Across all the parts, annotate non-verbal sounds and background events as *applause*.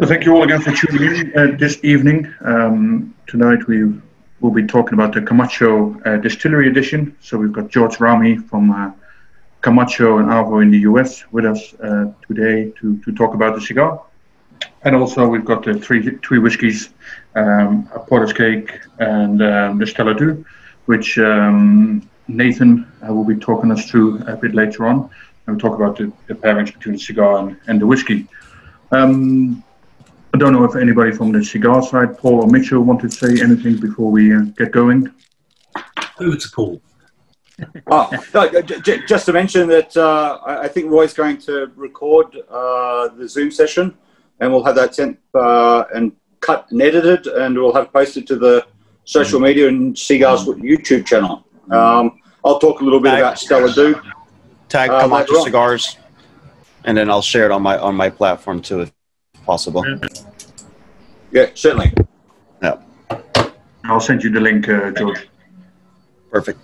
Well, thank you all again for tuning in uh, this evening. Um, tonight we will be talking about the Camacho uh, Distillery Edition. So we've got George Rami from uh, Camacho and Avo in the US with us uh, today to, to talk about the cigar. And also we've got the three three whiskies, um, a Port Askaig and um, the Stalla Dhu, which um, Nathan uh, will be talking us through a bit later on. And we'll talk about the, the pairings between the cigar and, and the whiskey. Um, I don't know if anybody from the cigar side, Paul or Mitchell, want to say anything before we uh, get going. Over to Paul. *laughs* oh, no, just to mention that uh, I think Roy's going to record uh, the Zoom session, and we'll have that sent uh, and cut and edited, and we'll have posted to the social media and Cigars YouTube channel. Um, I'll talk a little bit tag, about Stalla Dhu. Tag uh, Camacho Cigars, and then I'll share it on my on my platform too, if possible. Yeah, certainly. Yeah. I'll send you the link, uh, George. Perfect.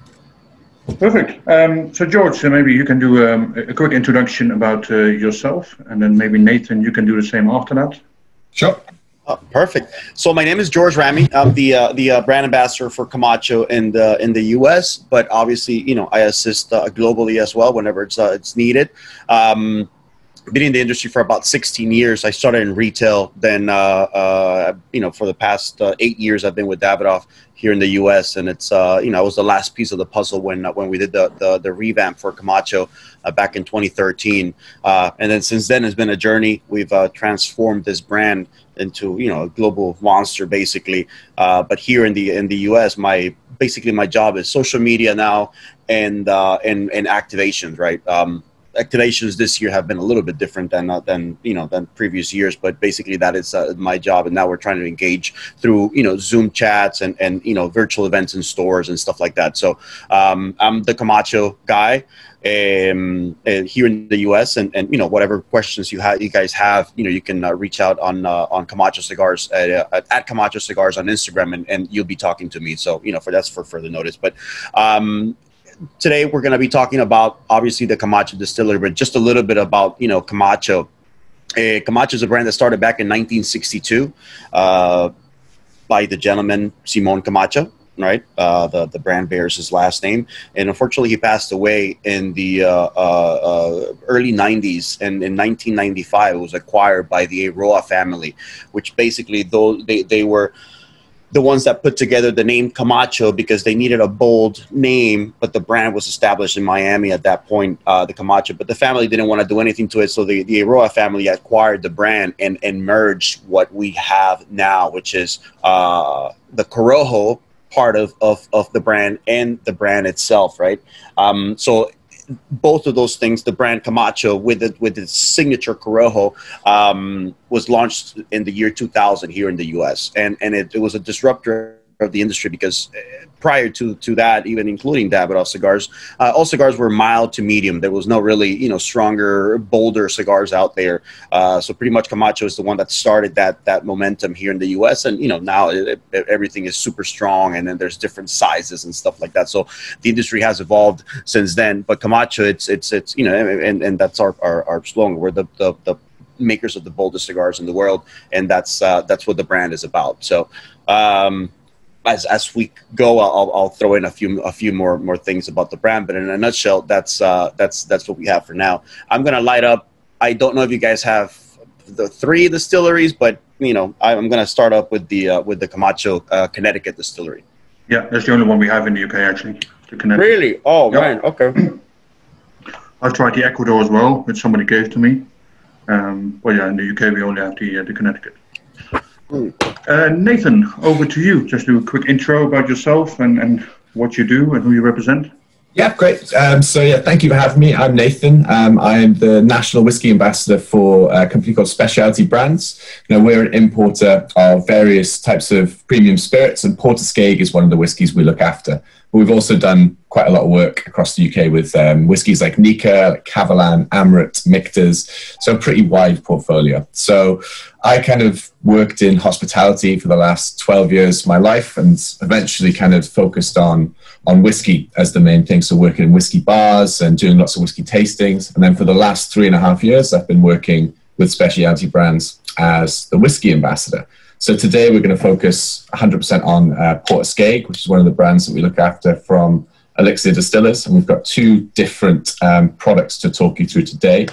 Perfect. Um, so, George, so maybe you can do um, a quick introduction about uh, yourself, and then maybe Nathan, you can do the same after that. Sure. Uh, perfect. So my name is George Rami. I'm the uh, the uh, brand ambassador for Camacho in the in the U.S. But obviously, you know, I assist uh, globally as well whenever it's uh, it's needed. Um, been in the industry for about 16 years. I started in retail. Then, uh, uh, you know, for the past uh, eight years, I've been with Davidoff here in the U.S. And it's, uh, you know, I was the last piece of the puzzle when uh, when we did the the, the revamp for Camacho uh, back in 2013. and then since then, it's been a journey. We've transformed this brand into, you know, a global monster, basically. but here in the in the U.S., my basically my job is social media now and and and activations, right? Um, activations this year have been a little bit different than uh, than you know than previous years but basically that is uh, my job and now we're trying to engage through you know zoom chats and and you know virtual events in stores and stuff like that so um, i'm the camacho guy um, uh, here in the U.S. and, and you know whatever questions you have, you guys have, you know, you can uh, reach out on uh, on Camacho Cigars at, uh, at Camacho Cigars on Instagram, and, and you'll be talking to me. So you know, for that's for further notice. But um, today we're going to be talking about obviously the Camacho distillery, but just a little bit about you know Camacho. Uh, Camacho is a brand that started back in 1962 uh, by the gentleman Simon Camacho. Right, uh, the the brand bears his last name, and unfortunately he passed away in the uh, uh, uh, early 90s. And in 1995, it was acquired by the Eiroa family, which basically though they they were the ones that put together the name Camacho because they needed a bold name, but the brand was established in Miami at that point, uh, the Camacho. But the family didn't want to do anything to it, so the, the Eiroa family acquired the brand and, and merged what we have now, which is uh, the Corojo part of, of, of the brand and the brand itself, right? Um, so both of those things, the brand Camacho with it with its signature Corojo, um, was launched in the year 2000 here in the U.S. and and it, it was a disruptor of the industry because uh, prior to to that, even including that Davidoff cigars, uh, all cigars were mild to medium. There was no really you know stronger, bolder cigars out there. Uh, so pretty much Camacho is the one that started that that momentum here in the U.S. And you know now it, it, everything is super strong, and then there's different sizes and stuff like that. So the industry has evolved since then. But Camacho, it's it's it's you know, and and that's our our, our slogan. We're the, the the makers of the boldest cigars in the world, and that's uh, that's what the brand is about. So. Um, as as we go, I'll, I'll throw in a few a few more more things about the brand. But in a nutshell, that's uh, that's that's what we have for now. I'm gonna light up. I don't know if you guys have the three distilleries, but you know I'm gonna start up with the uh, with the Camacho uh, Connecticut distillery. Yeah, that's the only one we have in the UK actually. The Connecticut. Really? Oh yep. man. Okay. *clears throat* I've tried the Ecuador as well, which somebody gave to me. Um, well, yeah, in the UK we only have the uh, the Connecticut. Uh, Nathan, over to you. Just do a quick intro about yourself and, and what you do and who you represent. Yeah, great. Um, so, yeah, thank you for having me. I'm Nathan. Um, I am the national whiskey ambassador for a company called Specialty Brands. Know, we're an importer of various types of premium spirits, and Port Askaig is one of the whiskies we look after. But we've also done quite a lot of work across the UK with um, whiskies like Nikka, like Kavalan, Amrut, Michter's. So, a pretty wide portfolio. So, I kind of worked in hospitality for the last 12 years of my life and eventually kind of focused on on whiskey as the main thing. So working in whiskey bars and doing lots of whiskey tastings. And then for the last three and a half years, I've been working with specialty brands as the whiskey ambassador. So today we're going to focus 100% on uh, Port Askaig, which is one of the brands that we look after from Elixir Distillers, and we've got two different um, products to talk you through today.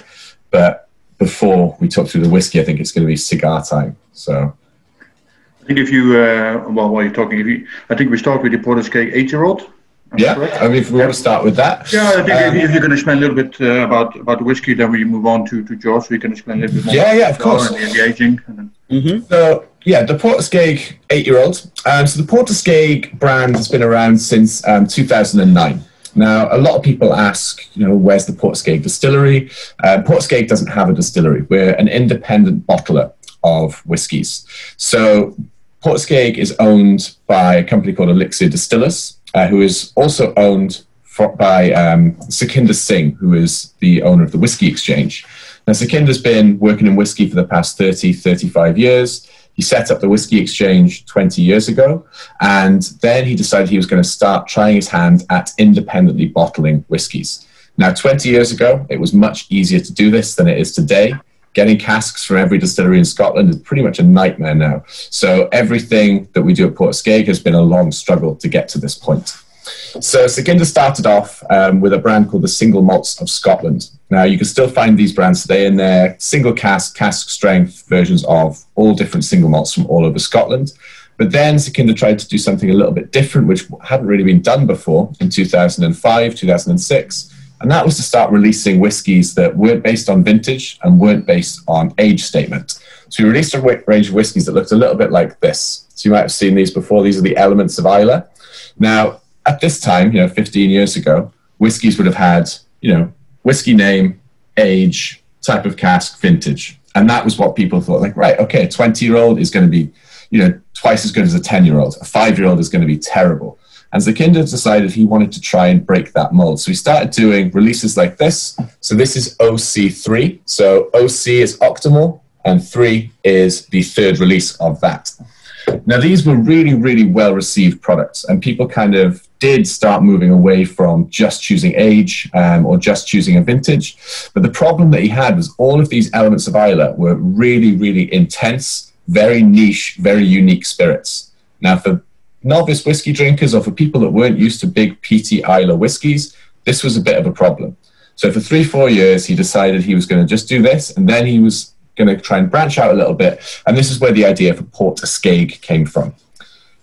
But before we talk through the whiskey, I think it's going to be cigar time. So I think if you, uh, well, while you're talking, if you, I think we start with the Port Askaig eight-year-old. Yeah, I mean, if we want to start with that. Yeah, I think um, if, you're going to explain a little bit uh, about about the whiskey, then we move on to, to George, so you can explain a little bit more. Yeah, yeah, of course. And the, the aging. And then... mm-hmm. So, yeah, the Port Askaig eight-year-old. Um, so the Port Askaig brand has been around since um, 2009. Now, a lot of people ask, you know, where's the Port Askaig distillery? Uh, Port Askaig doesn't have a distillery. We're an independent bottler of whiskies. So Port Askaig is owned by a company called Elixir Distillers, uh, who is also owned for, by um, Sukhinder Singh, who is the owner of the Whiskey Exchange. Now, Sukhinder's been working in whiskey for the past 30, 35 years. He set up the Whiskey Exchange 20 years ago, and then he decided he was going to start trying his hand at independently bottling whiskies. Now, 20 years ago, it was much easier to do this than it is today. Getting casks from every distillery in Scotland is pretty much a nightmare now. So, everything that we do at Port Askaig has been a long struggle to get to this point. So Sukhinder started off um, with a brand called the Single Malts of Scotland. Now you can still find these brands today in their single cask, cask strength versions of all different single malts from all over Scotland. But then Sukhinder tried to do something a little bit different, which hadn't really been done before in 2005, 2006. And that was to start releasing whiskies that weren't based on vintage and weren't based on age statement. So we released a range of whiskies that looked a little bit like this. So you might have seen these before. These are the elements of Islay. Now, at this time, you know, 15 years ago, whiskies would have had, you know, whiskey name, age, type of cask, vintage. And that was what people thought like, right, okay, a 20 year old is going to be, you know, twice as good as a 10 year old. A five year old is going to be terrible. And Sukhinder decided he wanted to try and break that mold. So he started doing releases like this. So this is OC3. So OC is Octomore, and 3 is the third release of that. Now, these were really, really well received products, and people kind of did start moving away from just choosing age um, or just choosing a vintage. But the problem that he had was all of these elements of Islay were really, really intense, very niche, very unique spirits. Now, for novice whiskey drinkers or for people that weren't used to big peaty Islay whiskies, this was a bit of a problem. So for three, four years, he decided he was going to just do this, and then he was going to try and branch out a little bit. And this is where the idea for Port Askaig came from.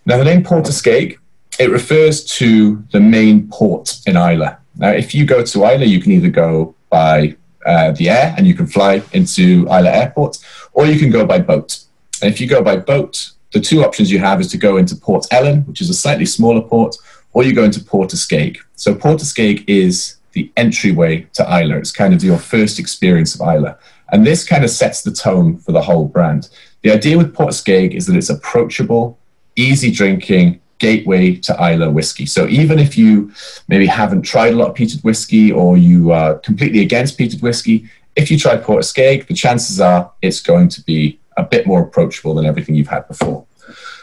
Now, the name Port Askaig, it refers to the main port in Islay. Now, if you go to Islay, you can either go by uh, the air and you can fly into Islay Airport, or you can go by boat. And if you go by boat, the two options you have is to go into Port Ellen, which is a slightly smaller port, or you go into Port Askaig. So Port Askaig is the entryway to Islay. It's kind of your first experience of Islay. And this kind of sets the tone for the whole brand. The idea with Port Askaig is that it's approachable, easy drinking, gateway to Islay whiskey. So even if you maybe haven't tried a lot of peated whiskey or you are completely against peated whiskey, if you try Port Askaig, the chances are it's going to be a bit more approachable than everything you've had before.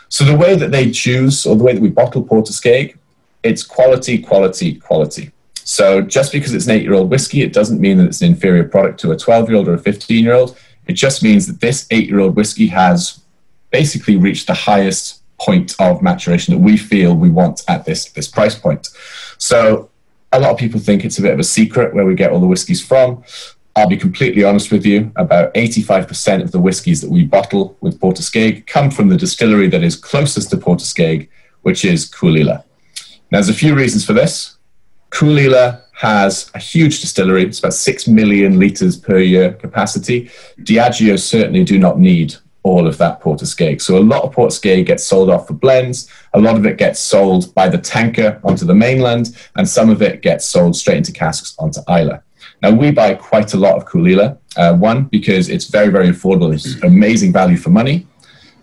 So the way that they choose or the way that we bottle Port Askaig, it's quality, quality, quality. So just because it's an eight year old whiskey, it doesn't mean that it's an inferior product to a 12 year old or a 15 year old. It just means that this eight year old whiskey has basically reached the highest point of maturation that we feel we want at this, this price point. So a lot of people think it's a bit of a secret where we get all the whiskies from. I'll be completely honest with you. About 85% of the whiskies that we bottle with Port Askaig come from the distillery that is closest to Port Askaig, which is Caol Ila. Now, there's a few reasons for this. Caol Ila has a huge distillery. It's about 6 million litres per year capacity. Diageo certainly do not need all of that Port Askaig. So a lot of Port Askaig gets sold off for blends. A lot of it gets sold by the tanker onto the mainland, and some of it gets sold straight into casks onto Islay. Now, we buy quite a lot of Caol Uh, one, because it's very, very affordable. It's amazing value for money.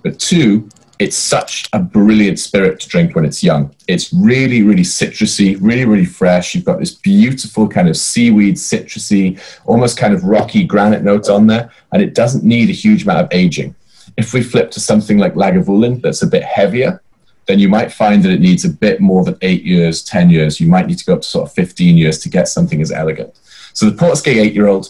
But two, it's such a brilliant spirit to drink when it's young. It's really, really citrusy, really, really fresh. You've got this beautiful kind of seaweed, citrusy, almost kind of rocky granite note on there, and it doesn't need a huge amount of aging. If we flip to something like Lagavulin that's a bit heavier, then you might find that it needs a bit more than eight years, 10 years. You might need to go up to sort of 15 years to get something as elegant. So the Port Askaig eight year old,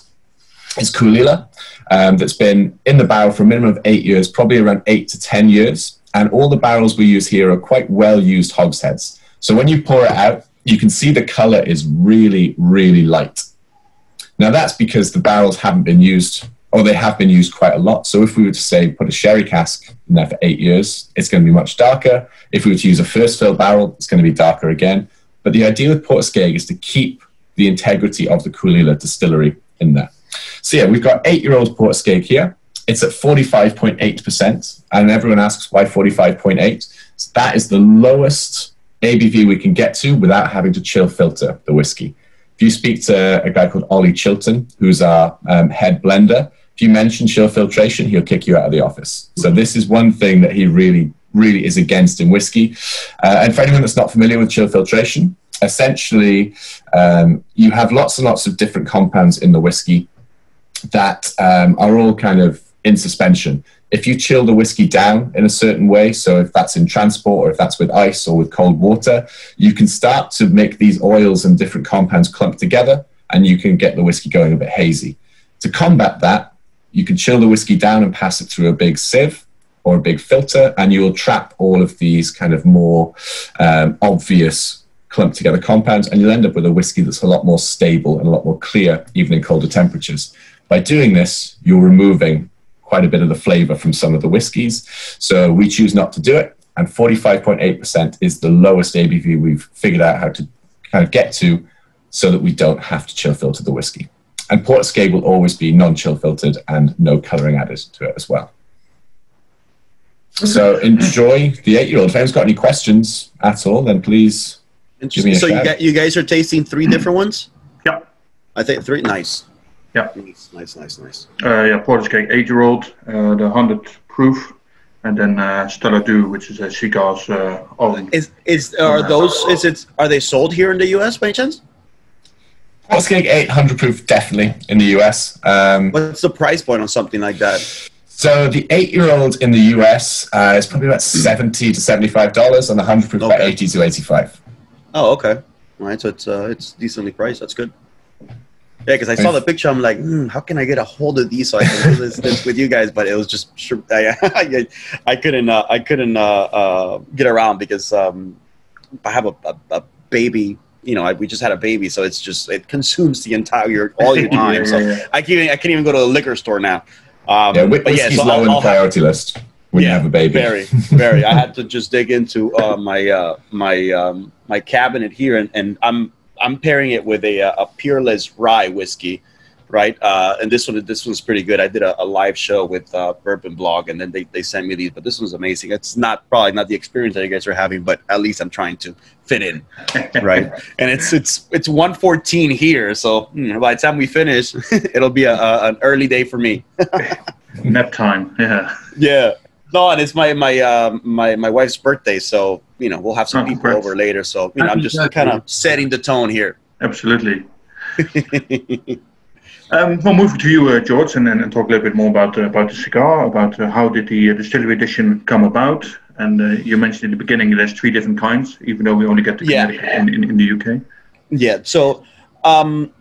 is Caol Ila, um, that's been in the barrel for a minimum of eight years, probably around eight to 10 years. And all the barrels we use here are quite well used hogsheads. So when you pour it out, you can see the color is really, really light. Now that's because the barrels haven't been used, or they have been used quite a lot. So if we were to say put a sherry cask in there for eight years, it's going to be much darker. If we were to use a first fill barrel, it's going to be darker again. But the idea with Port Askaig is to keep the integrity of the Caol distillery in there. So yeah, we've got eight-year-old Port Askaig here. It's at 45.8%, and everyone asks why 45.8. So that is the lowest ABV we can get to without having to chill filter the whiskey. If you speak to a guy called Ollie Chilton, who's our um, head blender, if you mention chill filtration, he'll kick you out of the office. So this is one thing that he really, really is against in whiskey. Uh, and for anyone that's not familiar with chill filtration, essentially um, you have lots and lots of different compounds in the whiskey that um, are all kind of in suspension. If you chill the whiskey down in a certain way, so if that's in transport or if that's with ice or with cold water, you can start to make these oils and different compounds clump together and you can get the whiskey going a bit hazy. To combat that, you can chill the whiskey down and pass it through a big sieve or a big filter, and you will trap all of these kind of more um, obvious clumped together compounds, and you'll end up with a whiskey that's a lot more stable and a lot more clear, even in colder temperatures. By doing this, you're removing quite a bit of the flavor from some of the whiskies. So we choose not to do it, and 45.8% is the lowest ABV we've figured out how to kind of get to so that we don't have to chill filter the whiskey. And port Portyskeig will always be non-chill filtered and no coloring added to it as well. So enjoy the eight-year-old. If anyone's got any questions at all, then please Interesting. So you, got, you guys are tasting three different ones? Yep. I think three. Nice. Yeah. Nice, nice, nice, nice. Uh, yeah, Port Askaig eight-year-old, uh, the hundred proof, and then uh, Stalla Dhu, which is a C.Gars uh, own. Is is are those? Is it? Are they sold here in the U.S. by any chance? Port Askaig 800 proof, definitely in the US. Um, What's the price point on something like that? so the eight year old in the US uh, is probably about 70 to $75, and the 100 proof about 80 to 85 Oh, okay. All right, so it's uh, it's decently priced. That's good. Yeah, because I saw the picture. I'm like, hmm, how can I get a hold of these so I can do this, this with you guys? But it was just *laughs* I, I, I couldn't uh, I couldn't uh, uh, get around because um, I have a, a, a baby. You know, I, we just had a baby, so it's just it consumes the entire all your *laughs* time. Yeah, so yeah, yeah. I can't I can't even go to the liquor store now. Um, Yeah, but whiskey's so low I'll- on I'll priority list when you have a baby. very, very. I had to just dig into uh, my uh, my um, my cabinet here, and, and I'm I'm pairing it with a, uh, a peerless rye whiskey, right? Uh, and this one this one's pretty good. I did a, a live show with uh, Bourbon Blog, and then they, they sent me these. But this one's amazing. It's not probably not the experience that you guys are having, but at least I'm trying to fit in, *laughs* right? and it's it's it's 114 here, so hmm, by the time we finish, *laughs* it'll be a, a, an early day for me. *laughs* Nap time, yeah. Yeah. No, and it's my my uh, my my wife's birthday, so you know we'll have some Oh, people congrats. over later. So you know, I'm just kind of setting the tone here. Absolutely. *laughs* um, we'll move to you, uh, George, and, and, and talk a little bit more about uh, about the cigar, about uh, how did the uh, distillery edition come about, and uh, you mentioned in the beginning there's three different kinds, even though we only get the Yeah. In, in, in the UK. Yeah. So, um,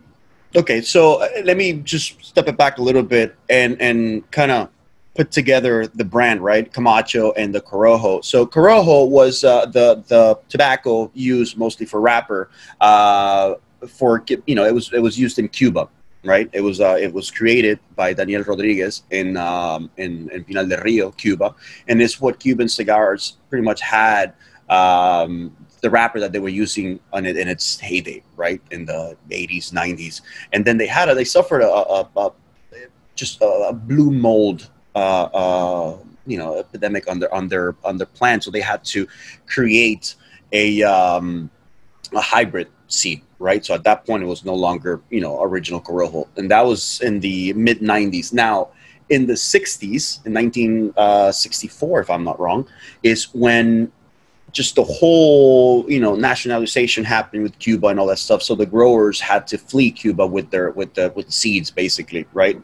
okay. So let me just step it back a little bit and and kind of put together the brand, right? Camacho and the Corojo. So Corojo was uh, the the tobacco used mostly for wrapper. Uh, for you know, it was it was used in Cuba, right? It was uh, it was created by Daniel Rodriguez in um, in in Pinar del Rio, Cuba, and it's what Cuban cigars pretty much had. Um, the wrapper that they were using on it in its heyday, right in the 80s, 90s, and then they had a they suffered a, a, a just a, a blue mold, uh, uh, you know, epidemic on their on their on their plant, so they had to create a um, a hybrid seed, right? So at that point, it was no longer you know original Corojo, and that was in the mid 90s. Now. In the 60s, in 1964, if I'm not wrong, is when just the whole you know nationalization happened with Cuba and all that stuff. So the growers had to flee Cuba with their with the with seeds basically, right?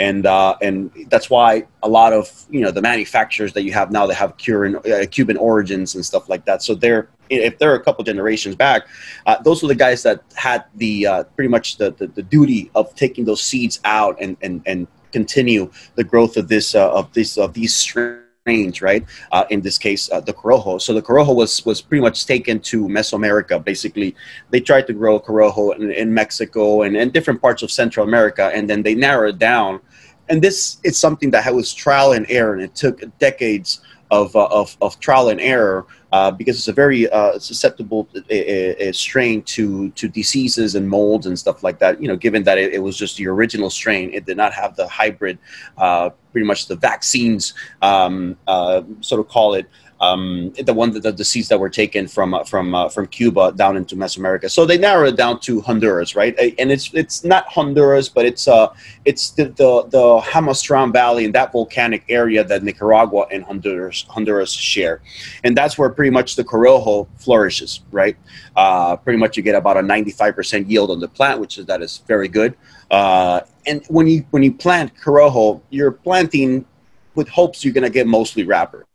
And uh, and that's why a lot of you know the manufacturers that you have now that have Cuban uh, Cuban origins and stuff like that. So they're if they're a couple generations back, uh, those were the guys that had the uh, pretty much the, the, the duty of taking those seeds out and and and continue the growth of this uh, of this of these strains, right? Uh, in this case, uh, the Corojo. So the Corojo was was pretty much taken to Mesoamerica. Basically, they tried to grow Corojo in, in Mexico and, and different parts of Central America, and then they narrowed down. And this is something that was trial and error, and it took decades of, uh, of, of trial and error uh, because it's a very uh, susceptible uh, strain to, to diseases and molds and stuff like that. You know, given that it, it was just the original strain, it did not have the hybrid, uh, pretty much the vaccines, um, uh, sort of call it, um, the one that the, the seeds that were taken from uh, from uh, from Cuba down into Mesoamerica. So they narrowed it down to Honduras, right? And it's it's not Honduras, but it's uh it's the the, the Valley and that volcanic area that Nicaragua and Honduras Honduras share, and that's where pretty much the Corojo flourishes, right? Uh, pretty much you get about a 95% yield on the plant, which is that is very good. Uh, and when you when you plant Corojo, you're planting with hopes you're going to get mostly wrapper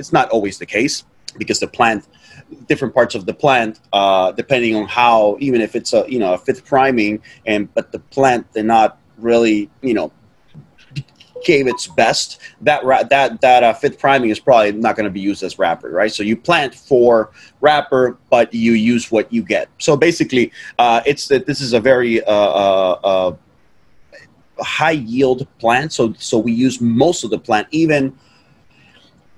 it's not always the case because the plant, different parts of the plant, uh, depending on how, even if it's a you know a fifth priming, and but the plant they're not really you know gave its best, that that that uh, fifth priming is probably not going to be used as wrapper, right? So you plant for wrapper, but you use what you get. So basically, uh, it's that this is a very uh, uh, uh high yield plant. So so we use most of the plant, even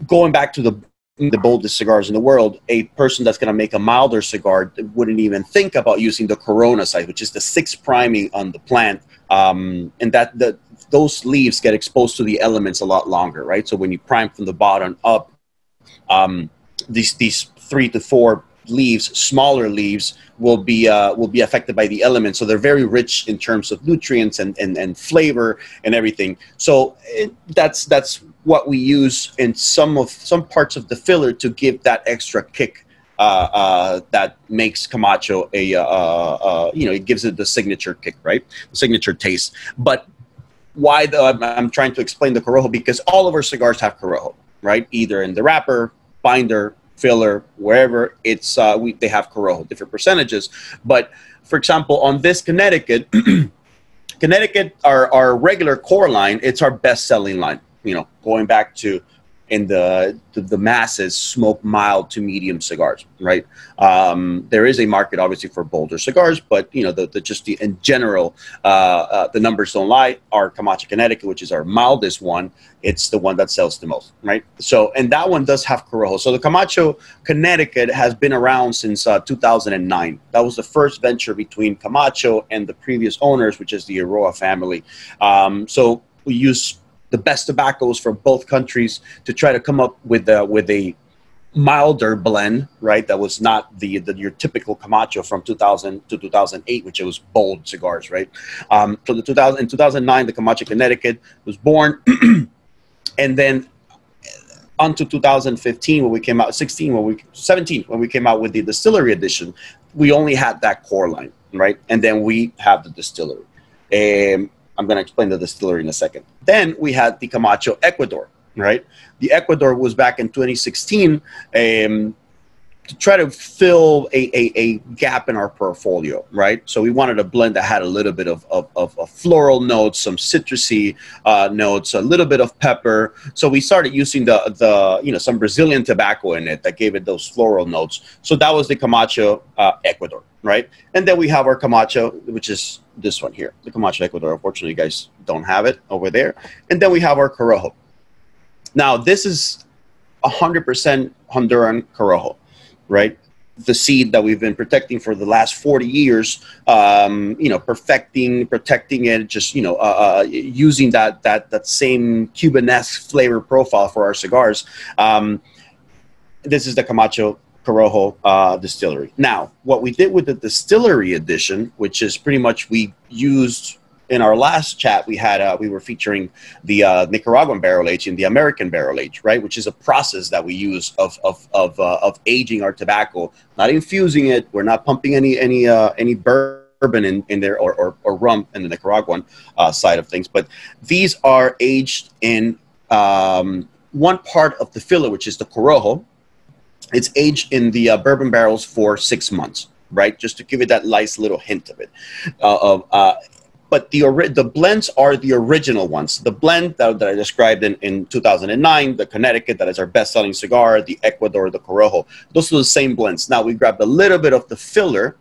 going back to the the boldest cigars in the world, a person that's going to make a milder cigar wouldn't even think about using the Corona side, which is the six priming on the plant, um, and that the those leaves get exposed to the elements a lot longer, right? So when you prime from the bottom up, um, these these three to four leaves, smaller leaves, will be uh, will be affected by the elements. So they're very rich in terms of nutrients and, and, and flavor and everything. So it, that's that's what we use in some of some parts of the filler to give that extra kick uh, uh, that makes Camacho a uh, uh, uh, you know it gives it the signature kick right? The signature taste. But why the, I'm, I'm, trying to explain the Corojo because all of our cigars have Corojo right? Either in the wrapper binder filler wherever it's uh, we, they have Corojo different percentages. But for example on this Connecticut *clears throat* Connecticut our, our regular core line it's our best selling line you know, going back to in the, the, the masses smoke mild to medium cigars, right? Um, there is a market obviously for bolder cigars, but you know the, the just the in general uh, uh, the numbers don't lie. Our Camacho Connecticut, which is our mildest one, it's the one that sells the most, right? So and that one does have Corojo. So the Camacho Connecticut has been around since uh, 2009. That was the first venture between Camacho and the previous owners, which is the Eiroa family. Um, so we use the best tobaccos from both countries to try to come up with a, with a milder blend, right? That was not the, the, your typical Camacho from 2000 to 2008, which it was bold cigars, right? Um, so the 2000 in 2009, the Camacho Connecticut was born, *clears throat* and then until 2015 when we came out 16 when we 17 when we came out with the distillery edition we only had that core line right and then we have the distillery um, I'm going to explain the distillery in a second. Then we had the Camacho Ecuador, right? The Ecuador was back in 2016 um, to try to fill a, a, a, gap in our portfolio, right? So we wanted a blend that had a little bit of, of, of, of floral notes, some citrusy uh, notes, a little bit of pepper. So we started using the, the, you know, some Brazilian tobacco in it that gave it those floral notes. So that was the Camacho uh, Ecuador, right? And then we have our Camacho, which is this one here, the Camacho Ecuador. Unfortunately, you guys don't have it over there. And then we have our Corojo. Now, this is 100% Honduran Corojo, right? The seed that we've been protecting for the last 40 years, um, you know, perfecting, protecting it, just, you know, uh, uh, using that, that, that same Cubanesque flavor profile for our cigars. Um, this is the Camacho Corojo uh, distillery. Now, what we did with the distillery edition, which is pretty much we used in our last chat, we had uh, we were featuring the uh, Nicaraguan barrel age and the American barrel age, right? Which is a process that we use of of of, uh, of aging our tobacco, not infusing it. We're not pumping any any uh, any bourbon in, in there or, or, or rum in the Nicaraguan uh, side of things, but these are aged in um, one part of the filler, which is the corojo, it's aged in the uh, bourbon barrels for six months, right? Just to give it that nice little hint of it. Uh, of but the the blends are the original ones. The blend that, that I described in, in 2009, the Connecticut, that is our best selling cigar, the Ecuador, the Corojo, those are the same blends. Now we grabbed a little bit of the filler,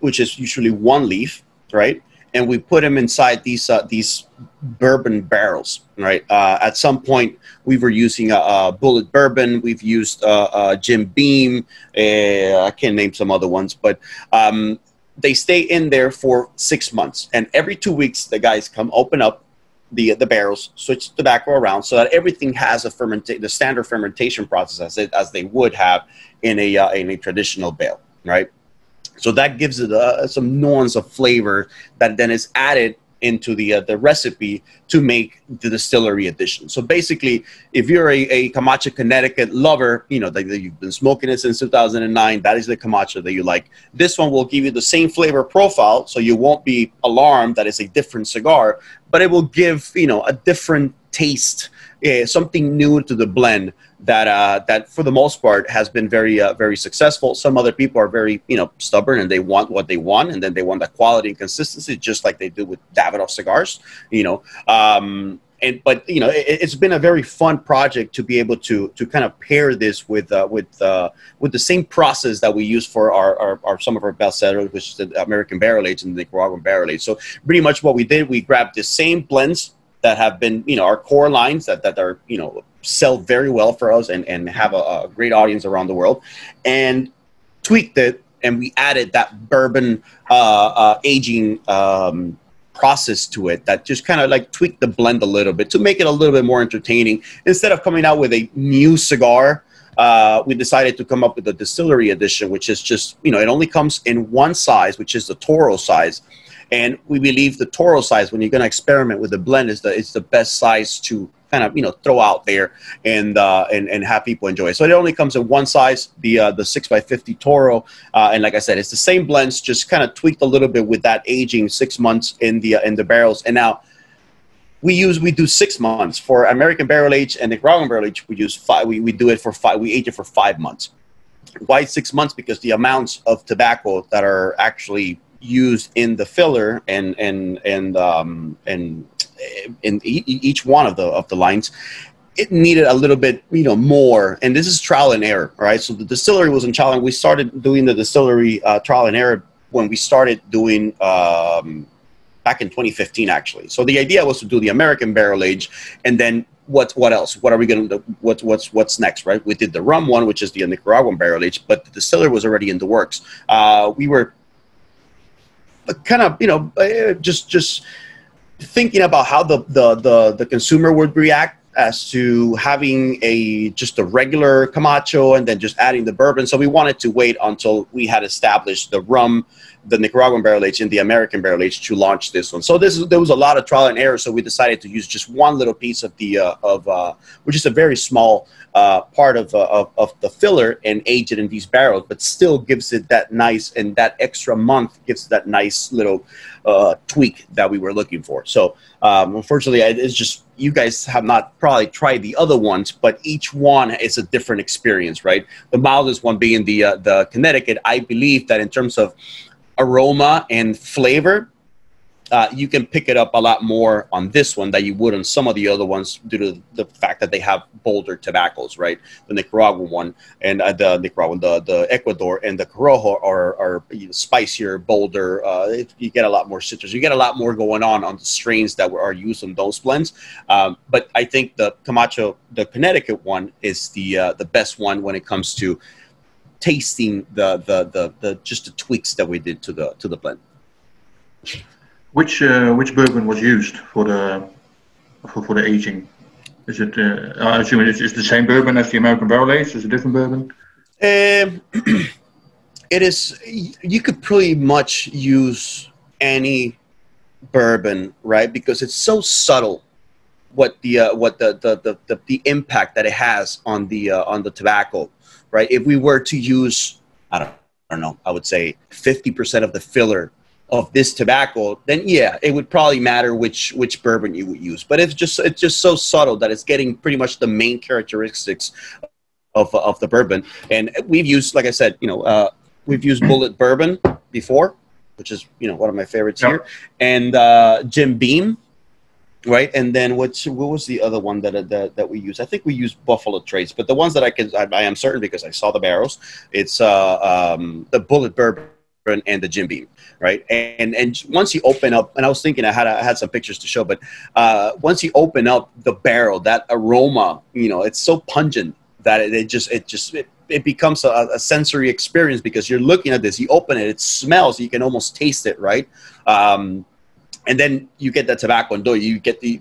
which is usually one leaf, right? And we put them inside these uh, these bourbon barrels, right? Uh, at some point, we were using a, a Bulleit bourbon. We've used uh, uh, Jim Beam. Uh, I can't name some other ones, but um, they stay in there for six months. And every two weeks, the guys come open up the the barrels, switch the tobacco around, so that everything has a fermentation, the standard fermentation process as it, as they would have in a uh, in a traditional bale, right? So that gives it uh, some nuance of flavor that then is added into the uh, the recipe to make the distillery edition. So basically, if you're a, a Camacho Connecticut lover, you know that, that you've been smoking it since 2009, that is the Camacho that you like. This one will give you the same flavor profile, so you won't be alarmed that it's a different cigar, but it will give you know a different taste, uh, something new to the blend that uh, that for the most part has been very uh, very successful. Some other people are very you know stubborn and they want what they want, and then they want the quality and consistency, just like they do with Davidoff cigars. You know, um, and but you know it, has been a very fun project to be able to to kind of pair this with uh, with uh, with the same process that we use for our, our, our some of our best sellers, which is the American Barrel Age and the Nicaraguan Barrel Age. So pretty much what we did, we grabbed the same blends that have been you know our core lines that that are you know sell very well for us and, and have a, a great audience around the world, and tweaked it and we added that bourbon uh, uh, aging um, process to it that just kind of like tweaked the blend a little bit to make it a little bit more entertaining. Instead of coming out with a new cigar, uh, we decided to come up with a distillery edition, which is just, you know, it only comes in one size, which is the Toro size. And we believe the Toro size, when you're going to experiment with the blend, is the, it's the best size to kind of you know throw out there and uh, and and have people enjoy. So it only comes in one size, the uh, the six x fifty Toro, uh, and like I said, it's the same blends, just kind of tweaked a little bit with that aging six months in the uh, in the barrels. And now we use we do six months for American Barrel Age and Nicaraguan Barrel Age. We use five. We, we do it for five. We age it for five months. Why six months? Because the amounts of tobacco that are actually used in the filler and and and um, and in each one of the of the lines it needed a little bit you know more. And this is trial and error right? So the distillery was in and we started doing the distillery uh, trial and error when we started doing um, back in 2015 actually. So the idea was to do the american barrel age and then what what else? What are we going to what what's what's next right? We did the rum one which is the nicaraguan barrel age but the distillery was already in the works. Uh, we were kind of you know uh, just just thinking about how the, the, the, the consumer would react as to having a just a regular Camacho and then just adding the bourbon. So we wanted to wait until we had established the rum, the Nicaraguan barrel age, and the American barrel age to launch this one. So this is, there was a lot of trial and error. So we decided to use just one little piece of the uh, of uh, which is a very small uh, part of, uh, of, of the filler and age it in these barrels, but still gives it that nice and that extra month gives that nice little uh, tweak that we were looking for. So um, unfortunately, it's just you guys have not probably tried the other ones, but each one is a different experience, right? The mildest one being the uh, the Connecticut. I believe that in terms of aroma and flavor, uh, you can pick it up a lot more on this one that you would on some of the other ones due to the fact that they have bolder tobaccos, right? The Nicaraguan one and uh, the Nicaraguan, the, the Ecuador and the Corojo are, are spicier, bolder. Uh, you get a lot more citrus. You get a lot more going on on the strains that are used in those blends. Um, but I think the Camacho, the Connecticut one, is the uh, the best one when it comes to tasting the, the the the just the tweaks that we did to the to the blend. Which uh, which bourbon was used for the for, for the aging? Is it? Uh, I assume it's, it's the same bourbon as the American Barrel Age. Is it a different bourbon? Um, *clears throat* it is. You could pretty much use any bourbon, right? Because it's so subtle what the uh, what the, the the, the the impact that it has on the uh, on the tobacco, right? If we were to use, I don't, I don't know, I would say fifty percent of the filler of this tobacco, then yeah, it would probably matter which which bourbon you would use. But it's just it's just so subtle that it's getting pretty much the main characteristics of of the bourbon. And we've used, like I said, you know, uh, we've used Bulleit bourbon before, which is you know one of my favorites Yeah. here, and uh, Jim Beam. Right, and then what's what was the other one that that, that we use? I think we used Buffalo Trace, but the ones that I can I, I am certain because I saw the barrels. It's uh, um, the Bulleit Bourbon and the Jim Beam, right? And and once you open up, and I was thinking I had I had some pictures to show, but uh, once you open up the barrel, that aroma, you know, it's so pungent that it, it just it just it, it becomes a, a sensory experience because you're looking at this. You open it, it smells. You can almost taste it, right? Um, and then you get the tobacco and dough. You get the.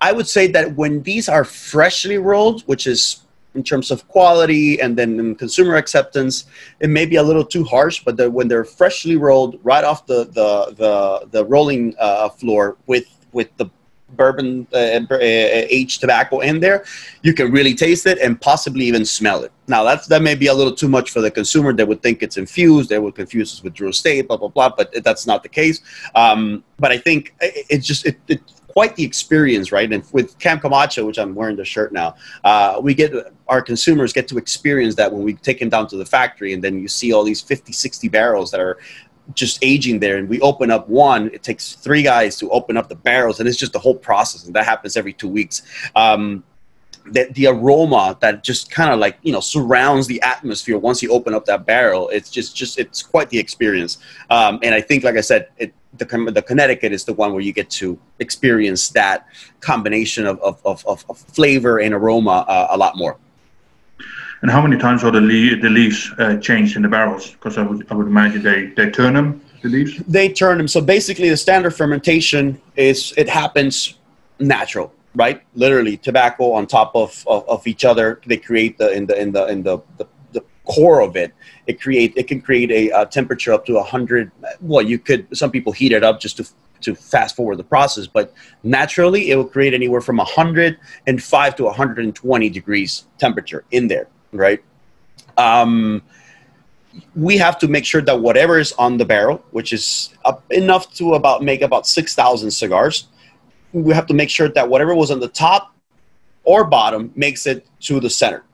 I would say that when these are freshly rolled, which is in terms of quality and then consumer acceptance, it may be a little too harsh. But the, when they're freshly rolled right off the the the, the rolling uh, floor with with the bourbon uh, uh, aged tobacco in there, you can really taste it and possibly even smell it. Now that's that may be a little too much for the consumer. They would think it's infused. They would confuse us with Drew Estate, blah blah blah. But that's not the case. Um, but I think it- it's just it, it quite the experience, right? And with Cam Camacho, which I'm wearing the shirt now, uh, we get our consumers get to experience that when we take them down to the factory, and then you see all these 50, 60 barrels that are just aging there and we open up one it takes three guys to open up the barrels and it's just the whole process and that happens every two weeks. Um, the, the aroma that just kind of like you know surrounds the atmosphere once you open up that barrel it's just just it's quite the experience. Um, and i think like i said it, the, the connecticut is the one where you get to experience that combination of, of, of, of flavor and aroma uh, a lot more And how many times are the, le- the leaves uh, changed in the barrels? Because I would, I would imagine they, they turn them, the leaves. they turn them. So basically, the standard fermentation is it happens natural, right? Literally, tobacco on top of, of, of each other. They create the in the in the in the, the, core of it. It create it can create a, uh temperature up to hundred. Well, you could some people heat it up just to to fast forward the process, but naturally it will create anywhere from 105 to 120 degrees temperature in there, right? Um, we have to make sure that whatever is on the barrel, which is enough to about make about six thousand cigars, we have to make sure that whatever was on the top or bottom makes it to the center,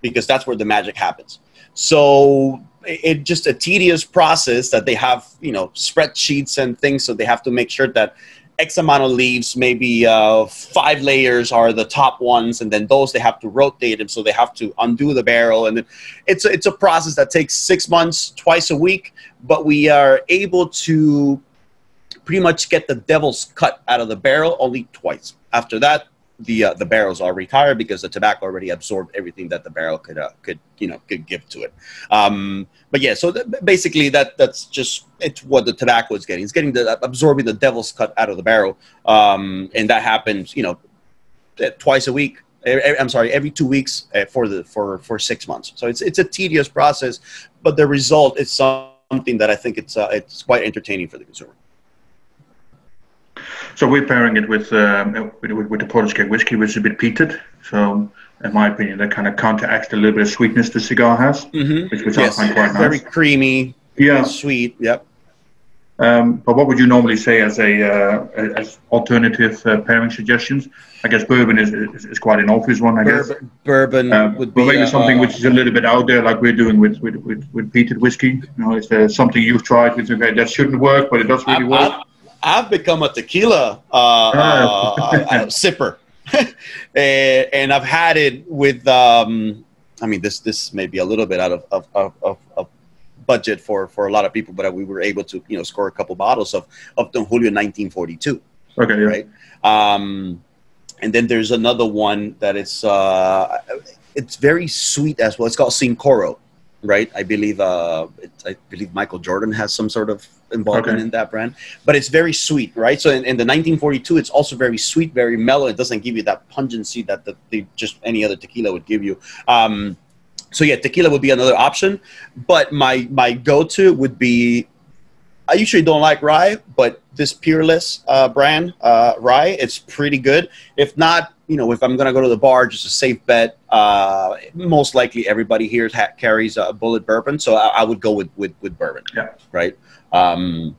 because that's where the magic happens. So it, it just a tedious process that they have, you know, spreadsheets and things. So they have to make sure that X amount of leaves, maybe uh, five layers are the top ones, and then those they have to rotate them. So they have to undo the barrel, and it's a, it's a process that takes six months, twice a week. But we are able to pretty much get the devil's cut out of the barrel only twice. After that, the uh, the barrels are retired because the tobacco already absorbed everything that the barrel could uh, could you know could give to it. Um, but yeah, so th- basically that that's just it's what the tobacco is getting. It's getting the absorbing the devil's cut out of the barrel, um, and that happens you know eh, twice a week. Eh, eh, I'm sorry, every two weeks for the for for six months. So it's it's a tedious process, but the result is something that I think it's uh, it's quite entertaining for the consumer. So we're pairing it with, um, with, with, the Polish whiskey, which is a bit peated. So, in my opinion, that kind of counteracts the little bit of sweetness the cigar has, Mm-hmm. which, which Yes, I find quite nice. very creamy, Yeah. sweet. Yep. Um, but what would you normally say as a uh, as alternative uh, pairing suggestions? I guess bourbon is, is, is quite an obvious one. I guess. Bourbon, bourbon Um, would but be maybe something uh, which is a little bit out there, like we're doing with with, with, with peated whiskey. You know, is there something you've tried with okay that shouldn't work, but it does really I've, work? I've, become a tequila uh, Ah. uh, uh, sipper, and, *laughs* and I've had it with. Um, I mean, this this may be a little bit out of of, of, of, of budget for for a lot of people, but we were able to you know score a couple bottles of of Don Julio 1942 Okay, yeah. right? Um, and then there's another one that it's uh, it's very sweet as well. It's called Cincoro, right? I believe uh, it, I believe Michael Jordan has some sort of involvement Okay. in that brand, but it's very sweet, right? So in, in the 1942, it's also very sweet, very mellow. It doesn't give you that pungency that the, the just any other tequila would give you. Um, so yeah, tequila would be another option, but my my go-to would be I usually don't like rye, but this Peerless uh, brand uh, rye, it's pretty good. If not, you know, if I'm gonna go to the bar, just a safe bet. Uh, most likely, everybody here ha- carries a Bulleit bourbon, so I, I would go with with, with bourbon. Yeah. Right. Um,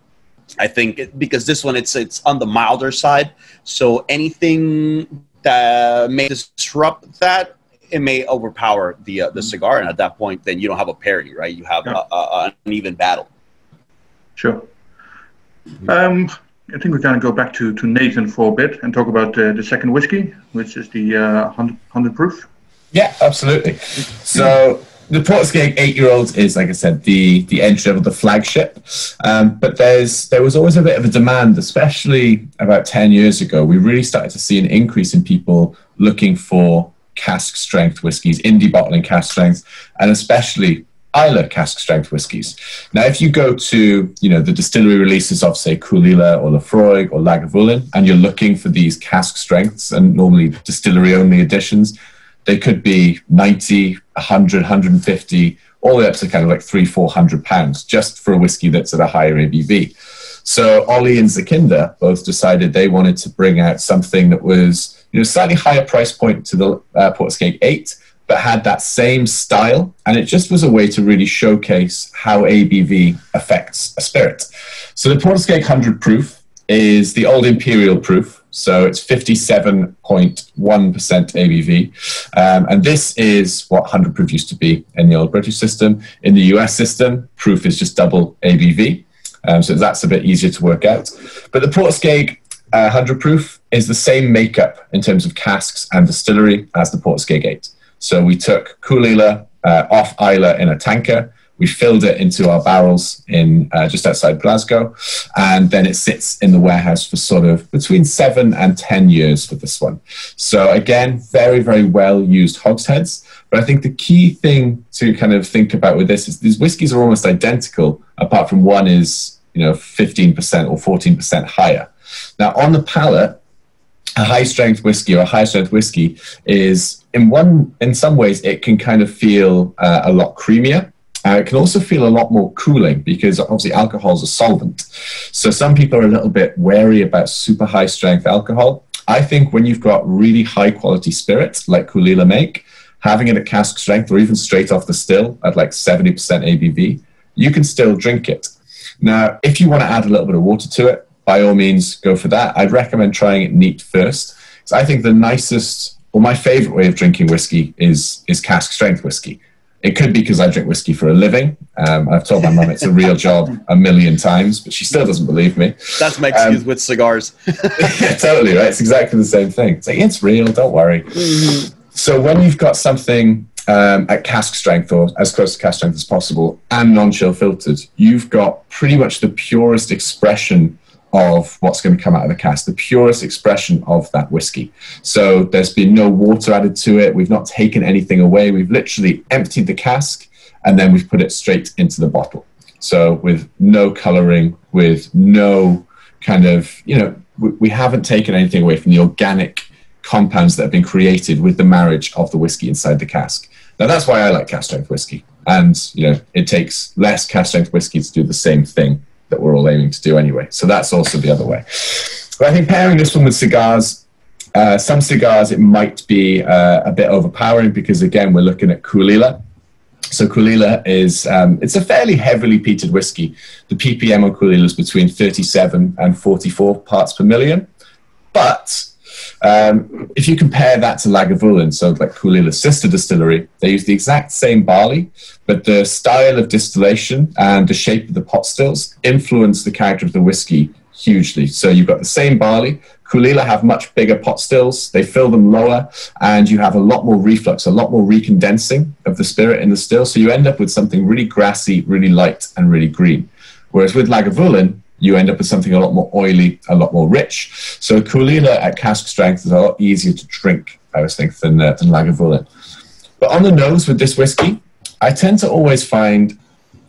I think it, because this one it's it's on the milder side, so anything that may disrupt that it may overpower the uh, the cigar, and at that point, then you don't have a parity, right? You have Yeah. a, a, an even battle. Sure. Um, I think we're going to go back to, to Nathan for a bit and talk about uh, the second whiskey, which is the uh, 100, 100 proof. Yeah, absolutely. So the Port Askaig eight-year-old is, like I said, the the entry level, the flagship. Um, but there's there was always a bit of a demand, especially about ten years ago. We really started to see an increase in people looking for cask strength whiskies, indie bottling cask strength, and especially Islay cask strength whiskies. Now, if you go to you know the distillery releases of say Caol Ila or Laphroaig or Lagavulin, and you're looking for these cask strengths and normally distillery only editions, they could be 90, 100, 150, all the way up to kind of like three, 400 pounds just for a whiskey that's at a higher ABV. So Ollie and Sukhinder both decided they wanted to bring out something that was, you know, slightly higher price point to the uh, Port Askaig 8, but had that same style. And it just was a way to really showcase how ABV affects a spirit. So the Port Askaig 100 proof is the old Imperial proof. So it's 57.1% ABV. Um, and this is what 100 proof used to be in the old British system. In the US system, proof is just double ABV. Um, so that's a bit easier to work out. But the Port Askaig uh, 100 proof is the same makeup in terms of casks and distillery as the Port Askaig 8. So we took Caol Ila uh, off Islay in a tanker. We filled it into our barrels in uh, just outside Glasgow, and then it sits in the warehouse for sort of between seven and ten years for this one. So again, very very well used hogsheads. But I think the key thing to kind of think about with this is these whiskies are almost identical, apart from one is you know 15% or 14% higher. Now on the palate, a high strength whiskey or a high strength whiskey is in one in some ways it can kind of feel uh, a lot creamier uh, it can also feel a lot more cooling because obviously alcohol is a solvent so some people are a little bit wary about super high strength alcohol i think when you've got really high quality spirits like Caol Ila make having it at cask strength or even straight off the still at like 70% abv you can still drink it now if you want to add a little bit of water to it by all means go for that. I'd recommend trying it neat first. So I think the nicest or my favorite way of drinking whiskey is is cask strength whiskey. It could be because I drink whiskey for a living. Um, I've told my mum it's a real *laughs* job a million times, but she still doesn't believe me. That's my excuse with cigars. *laughs* *laughs* yeah, totally right. It's exactly the same thing. It's like it's real. Don't worry. So when you've got something um, at cask strength or as close to cask strength as possible and non-chill filtered, you've got pretty much the purest expression of what's going to come out of the cask, the purest expression of that whiskey. So there's been no water added to it. We've not taken anything away. We've literally emptied the cask and then we've put it straight into the bottle. So with no coloring, with no kind of, you know, we, we haven't taken anything away from the organic compounds that have been created with the marriage of the whiskey inside the cask. Now that's why I like cask strength whiskey. And, you know, it takes less cask strength whiskey to do the same thing that we're all aiming to do anyway. So that's also the other way. But I think pairing this one with cigars, uh, some cigars it might be uh, a bit overpowering because again we're looking at Caol Ila. So Caol Ila is um, it's a fairly heavily peated whiskey. The ppm on Caol Ila is between 37 and 44 parts per million, but um, if you compare that to Lagavulin, so like Caol Ila's sister distillery, they use the exact same barley, but the style of distillation and the shape of the pot stills influence the character of the whiskey hugely. So you've got the same barley. Caol Ila have much bigger pot stills. They fill them lower, and you have a lot more reflux, a lot more recondensing of the spirit in the still. So you end up with something really grassy, really light, and really green. Whereas with Lagavulin, you end up with something a lot more oily, a lot more rich. So Caol Ila at cask strength is a lot easier to drink, I would think, than, uh, than Lagavulin. But on the nose with this whiskey, I tend to always find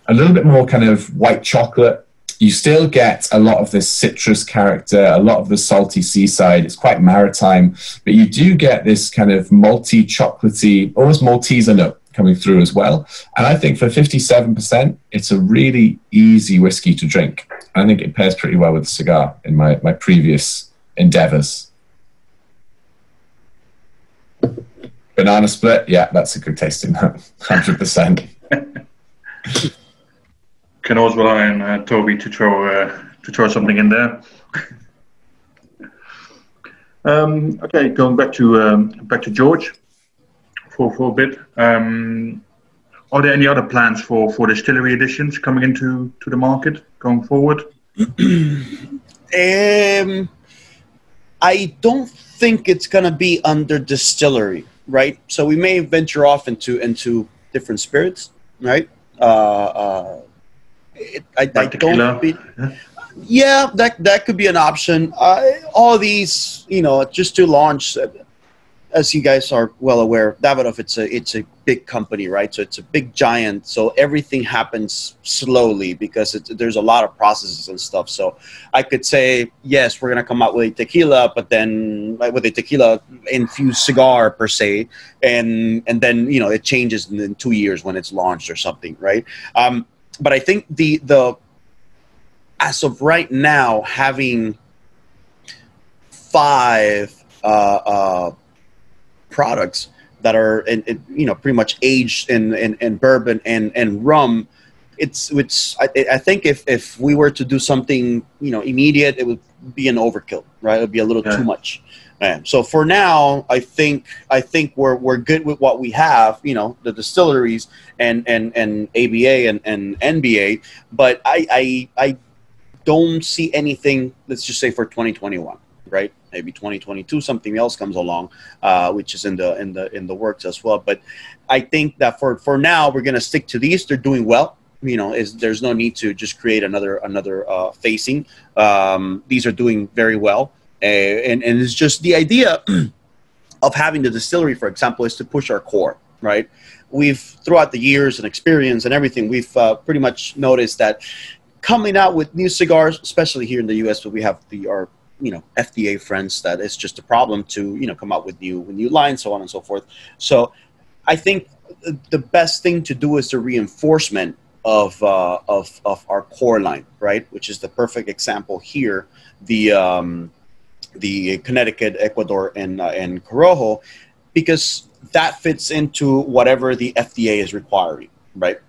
a little bit more kind of white chocolate. You still get a lot of this citrus character, a lot of the salty seaside. It's quite maritime, but you do get this kind of malty, chocolatey, almost Malteser note coming through as well. And I think for 57%, it's a really easy whiskey to drink. I think it pairs pretty well with a cigar in my, my previous endeavors. Banana split, yeah, that's a good tasting, 100%. *laughs* Can always rely on uh, Toby to throw uh, to throw something in there. *laughs* um, okay, going back to um, back to George for for, a bit. Um, are there any other plans for, for distillery editions coming into to the market going forward? *clears throat* Um, I don't think it's going to be under distillery, right? So we may venture off into into different spirits, right? Uh, uh, it, I, I Like tequila? don't. Be, yeah, that that could be an option. Uh, all these, you know, just to launch, as you guys are well aware, Davidoff, it's a it's a big company, right? So it's a big giant. So everything happens slowly because it's, there's a lot of processes and stuff. So I could say yes, we're gonna come out with a tequila, but then like, with a tequila infused cigar per se, and and then you know it changes in, in two years when it's launched or something, right? Um, but I think the the as of right now having five uh, uh, products that are you know pretty much aged in, in, in bourbon and, and rum it's it's I, I think if, if we were to do something you know immediate it would be an overkill right it would be a little Yeah. too much Man. so for now i think i think we're, we're good with what we have you know the distilleries and and, and aba and, and nba but I, I i don't see anything let's just say for 2021 right maybe 2022 something else comes along uh, which is in the in the in the works as well. But i think that for for now we're going to stick to these. They're doing well. You know is there's no need to just create another another uh, facing. Um, these are doing very well. Uh, and and it's just the idea *clears throat* of having the distillery for example is to push our core right? We've throughout the years and experience and everything we've uh, pretty much noticed that coming out with new cigars especially here in the us but we have the our you know FDA friends that it's just a problem to you know come out with new new lines so on and so forth. So I think the best thing to do is the reinforcement of uh, of of our core line, right? Which is the perfect example here. The um, the Connecticut, Ecuador, and uh, and Corojo, because that fits into whatever the FDA is requiring, right?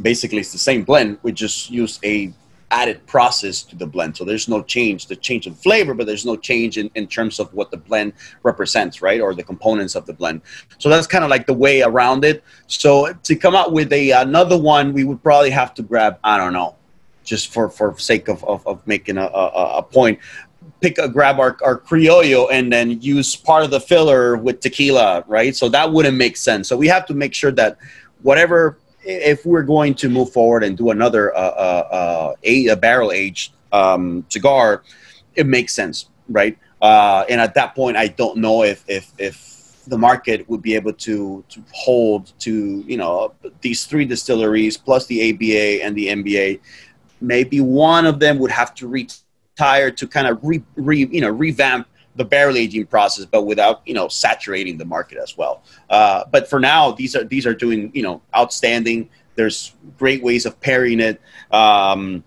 Basically, it's the same blend. We just use a added process to the blend. So there's no change, the change in flavor, but there's no change in, in terms of what the blend represents, right? Or the components of the blend. So that's kind of like the way around it. So to come out with a another one, we would probably have to grab, I don't know, just for, for sake of, of, of making a, a, a point, pick a grab our, our criollo and then use part of the filler with tequila, right? So that wouldn't make sense. So we have to make sure that whatever if we're going to move forward and do another uh, uh, uh, a, a barrel aged um, cigar, it makes sense, right? Uh, and at that point, I don't know if if if the market would be able to to hold to you know these three distilleries plus the ABA and the NBA. Maybe one of them would have to retire to kind of re, re you know revamp the barrel aging process, but without you know saturating the market as well. Uh, but for now, these are these are doing you know outstanding. There's great ways of pairing it. Um,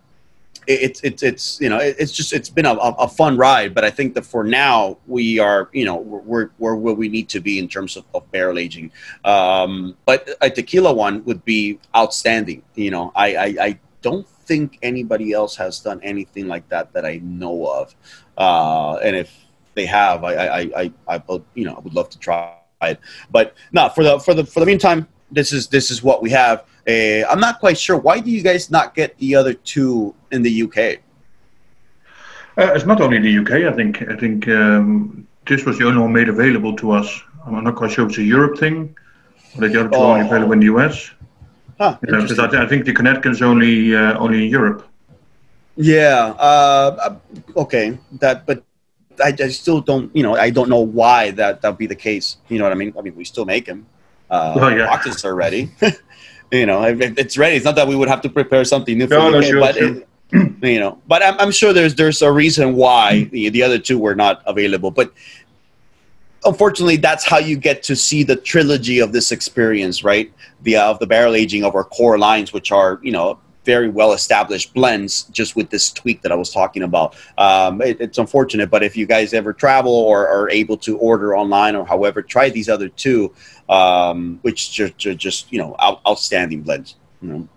it's it's it's you know it's just it's been a, a fun ride. But I think that for now we are you know we're we're where we need to be in terms of, of barrel aging. Um, but a tequila one would be outstanding. You know I, I I don't think anybody else has done anything like that that I know of. Uh, and if they have, I, I, I, I, you know, I would love to try it. But no, for the for the for the meantime, this is this is what we have. Uh, I'm not quite sure. Why do you guys not get the other two in the UK? Uh, it's not only the UK. I think I think um, this was the only one made available to us. I'm not quite sure if it's a Europe thing, or the other two are only Oh. available in the US. Huh, Yeah, because interesting. I, I think the Connecticut is only uh, only in Europe. Yeah. Uh, okay. That, but I, I still don't. You know, I don't know why that that would be the case. You know what I mean? I mean, we still make them. Uh, Well, yeah. Boxes are ready. *laughs* you know, if it's ready. It's not that we would have to prepare something new for No, no, UK, sure, but sure. it- you know, but I'm, I'm sure there's there's a reason why the, the other two were not available. But unfortunately, that's how you get to see the trilogy of this experience, right? The uh, of the barrel aging of our core lines, which are you know very well established blends, just with this tweak that I was talking about. Um, it, it's unfortunate, but if you guys ever travel or are able to order online or however, try these other two, um, which just just you know out, outstanding blends. You know.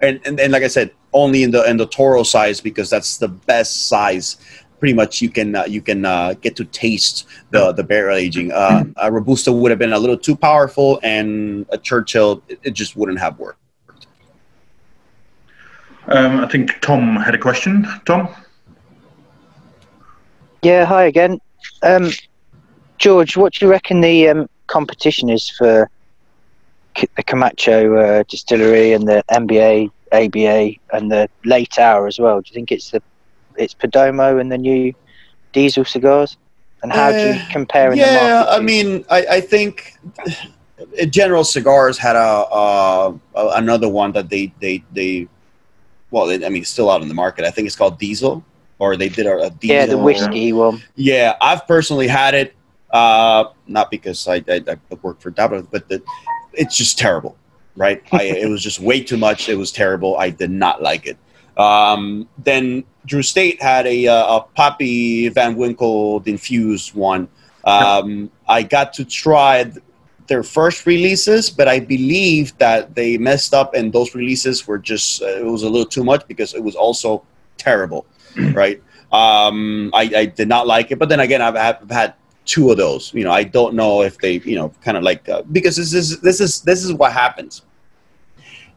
And, and and like I said, only in the in the Toro size because that's the best size pretty much you can uh, you can uh, get to taste the the barrel aging. Uh, a robusta would have been a little too powerful, and a Churchill it, it just wouldn't have worked. Um, I think Tom had a question. Tom. Yeah, hi again. Um, George, what do you reckon the um, competition is for C- the Camacho uh, distillery and the NBA, ABA, and the late hour as well? Do you think it's the it's Perdomo and the new diesel cigars? And how do you Uh, compare in the yeah, market? I mean, I, I think uh, *sighs* General Cigars had a, uh, a another one that they they they well, I mean, it's still out in the market. I think it's called Diesel, or they did a, a Diesel. yeah, the whiskey one. Yeah, I've personally had it. Uh, not because I, I, I work for Dabra, but the, it's just terrible, right? I, *laughs* it was just way too much. It was terrible. I did not like it. Um, then Drew Estate had a, uh, a Pappy Van Winkle infused one. Um, I got to try their first releases, but I believe that they messed up, and those releases were just uh, it was a little too much because it was also terrible, *clears throat* right? Um, I, I did not like it, but then again, I've, I've had two of those. You know, I don't know if they, you know, kind of like uh, because this is this is this is what happens.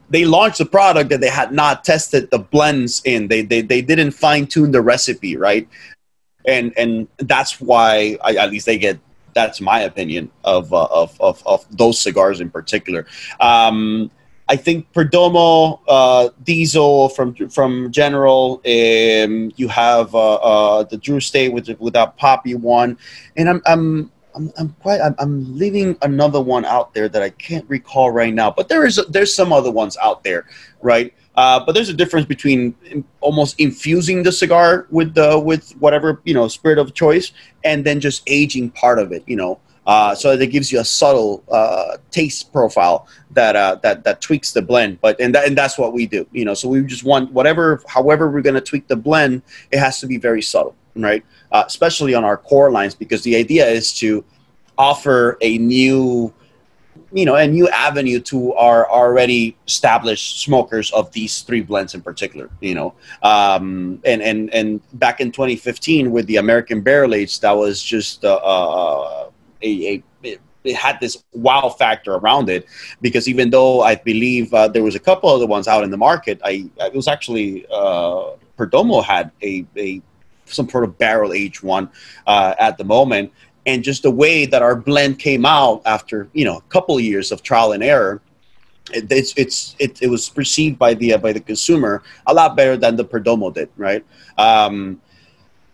They launched a product that they had not tested the blends in. They they, they didn't fine tune the recipe, right? And and that's why I, at least they get. That's my opinion of uh, of, of of those cigars in particular. Um, I think Perdomo, uh, Diesel from from General. Um, you have uh, uh, the Drew Estate with with that Pappy one, and I'm I'm I'm, I'm quite I'm, I'm leaving another one out there that I can't recall right now. But there is there's some other ones out there, right? Uh, but there's a difference between almost infusing the cigar with the with whatever you know spirit of choice, and then just aging part of it. You know, uh, so that it gives you a subtle uh, taste profile that uh, that that tweaks the blend. But and that, and that's what we do. You know, so we just want whatever, however we're going to tweak the blend, it has to be very subtle, right? Uh, especially on our core lines, because the idea is to offer a new you know a new avenue to our already established smokers of these three blends in particular you know. Um, and and and back in 2015 with the american barrel age that was just uh, uh, a, a it, had this wow factor around it because even though i believe uh, there was a couple other ones out in the market i it was actually uh, perdomo had a, a some sort of barrel age one uh, at the moment and just the way that our blend came out after you know a couple of years of trial and error it, it's it's it, it was perceived by the uh, by the consumer a lot better than the Perdomo did right? Um,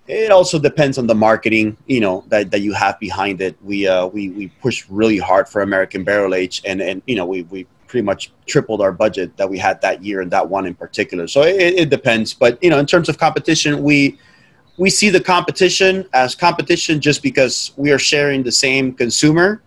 it also depends on the marketing you know that, that you have behind it. We uh, we we pushed really hard for American Barrel Age and and you know we we pretty much tripled our budget that we had that year and that one in particular. So it, it depends. But you know in terms of competition we we see the competition as competition just because we are sharing the same consumer,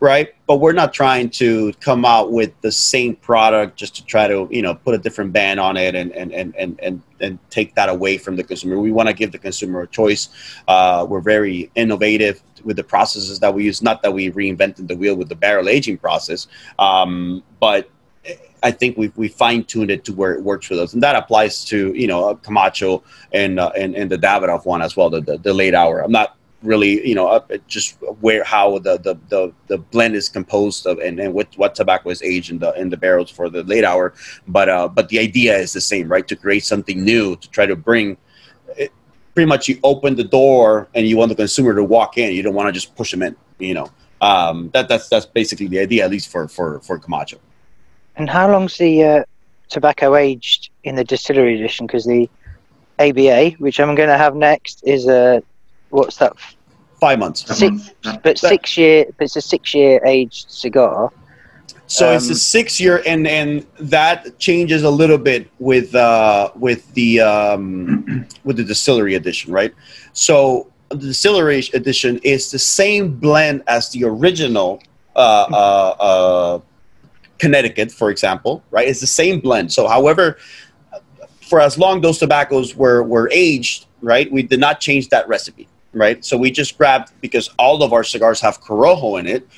right? But we're not trying to come out with the same product just to try to, you know, put a different band on it and and and and and, and take that away from the consumer. We want to give the consumer a choice. Uh, we're very innovative with the processes that we use. Not that we reinvented the wheel with the barrel aging process, um, but I think we we fine tuned it to where it works for us, and that applies to you know Camacho and uh, and and the Davidoff one as well, the, the the late hour. I'm not really you know uh, just where how the the the, the blend is composed of and, and what what tobacco is aged in the in the barrels for the late hour, but uh but the idea is the same, right? To create something new, to try to bring. It, pretty much, you open the door and you want the consumer to walk in. You don't want to just push them in. You know, um, that that's that's basically the idea, at least for for for Camacho. And how long's the uh, tobacco aged in the distillery edition? Because the ABA, which I'm going to have next, is a what's that? Five months. Six, but six year. But it's a six year aged cigar. So it's a Um, six year, and and that changes a little bit with uh, with the um, *clears throat* with the distillery edition, right? So the distillery edition is the same blend as the original uh, uh, uh, Connecticut, for example, right? It's the same blend. So, however, for as long those tobaccos were were aged, right, we did not change that recipe, right? So we just grabbed because all of our cigars have Corojo in it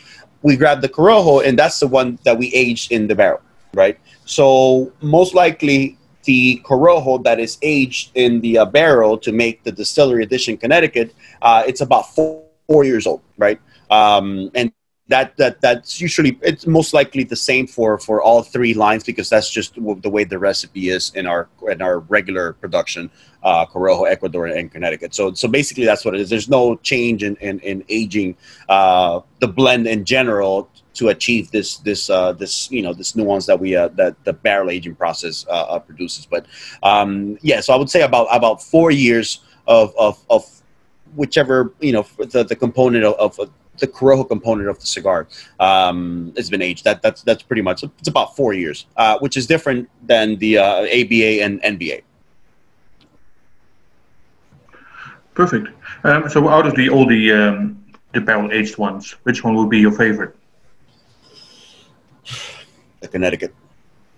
we grabbed the Corojo, and that's the one that we aged in the barrel, right? So most likely, the Corojo that is aged in the uh, barrel to make the distillery edition Connecticut, uh, it's about four, four years old, right? Um, and that that that's usually it's most likely the same for for all three lines because that's just the way the recipe is in our in our regular production uh Corojo, Ecuador and Connecticut. So so basically that's what it is. There's no change in in, in aging uh the blend in general to achieve this this uh this you know this nuance that we uh that the barrel aging process uh, uh produces. But um yeah, so I would say about about 4 years of of of whichever you know the, the component of, of the Corojo component of the cigar um, has been aged. That that's that's pretty much it's about four years, uh, which is different than the uh, ABA and NBA. Perfect. Um, so out of the all the um, the barrel aged ones, which one would be your favorite? The Connecticut.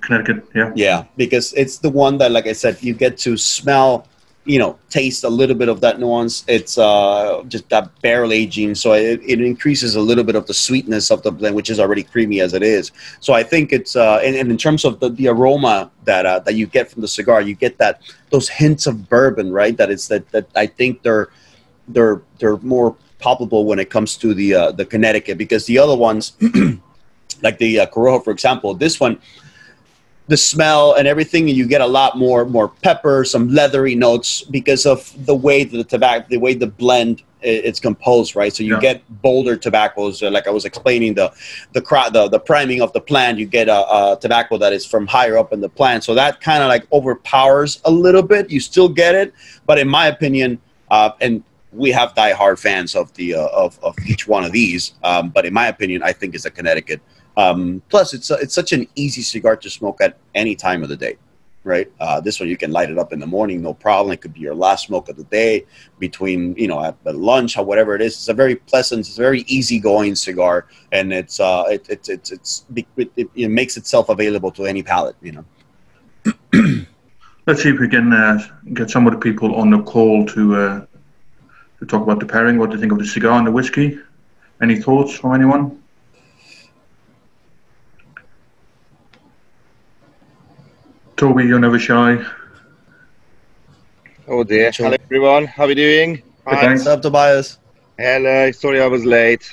Connecticut, yeah. Yeah, because it's the one that, like I said, you get to smell you know taste a little bit of that nuance. It's uh just that barrel aging. So it, it increases a little bit of the sweetness of the blend which is already creamy as it is. So i think it's uh and, and in terms of the, the aroma that uh, that you get from the cigar you get that those hints of bourbon right? That it's that that i think they're they're they're more palpable when it comes to the uh, the connecticut. Because the other ones *clears throat* like the uh, Corojo, for example this one the smell and everything and you get a lot more more pepper some leathery notes because of the way the tobacco the way the blend it's composed right? So you Yeah. get bolder tobaccos uh, like i was explaining the the cro- the, the priming of the plant you get a, a tobacco that is from higher up in the plant. So that kind of like overpowers a little bit. You still get it but in my opinion uh, and we have die-hard fans of the uh, of, of each one of these um, but in my opinion i think it's a connecticut um, plus, it's it's such an easy cigar to smoke at any time of the day, right? Uh, this one you can light it up in the morning, no problem. It could be your last smoke of the day, between you know at, at lunch or whatever it is. It's a very pleasant, it's a very easygoing cigar, and it's uh, it, it, it's it's it, it, it makes itself available to any palate, you know. *clears throat* Let's see if we can uh, get some of the people on the call to uh, to talk about the pairing. What they think of the cigar and the whiskey. Any thoughts from anyone? Toby, you're never shy. Oh dear. Sure. Hello everyone. How are we doing? Good, Hi. thanks. What's up, Tobias? Hello. Sorry I was late.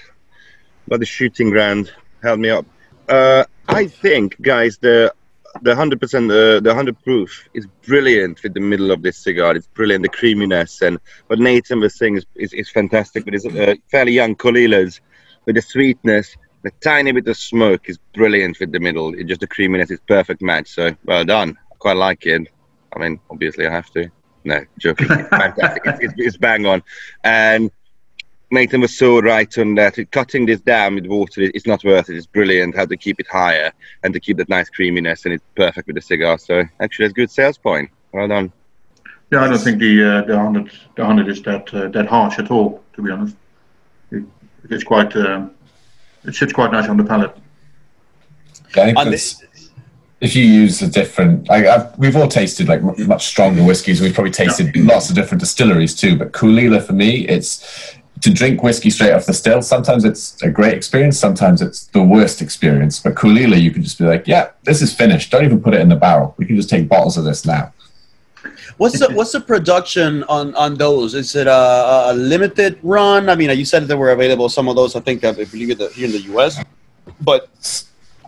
But the shooting ground held me up. Uh, I think, guys, the the hundred percent the the hundred proof is brilliant with the middle of this cigar. It's brilliant, the creaminess and what Nathan was saying is is, is fantastic. But it's uh, fairly young Caol Ilas with the sweetness, the tiny bit of smoke is brilliant with the middle. It just the creaminess is perfect match. So well done. I quite like it. I mean, obviously I have to. No, joking. It's *laughs* fantastic. It's, it's, it's bang on. And Nathan was so right on that. Cutting this down with water is not worth it. It's brilliant how to keep it higher and to keep that nice creaminess, and it's perfect with the cigar. So actually, it's a good sales point. Well done. Yeah, I don't think the uh, the hundred the hundred is that uh, that harsh at all. To be honest, it, it's quite um, it sits quite nice on the palate. Yeah, I think On the- that's- if you use a different, like I've, we've all tasted like m- much stronger whiskies. We've probably tasted lots of different distilleries too. But Caol Ila for me, it's to drink whiskey straight off the still. Sometimes it's a great experience. Sometimes it's the worst experience. But Caol Ila, you can just be like, yeah, this is finished. Don't even put it in the barrel. We can just take bottles of this now. What's the what's the production on on those? Is it a, a limited run? I mean, you said they were available. Some of those, I think, I believe here in the U.S. But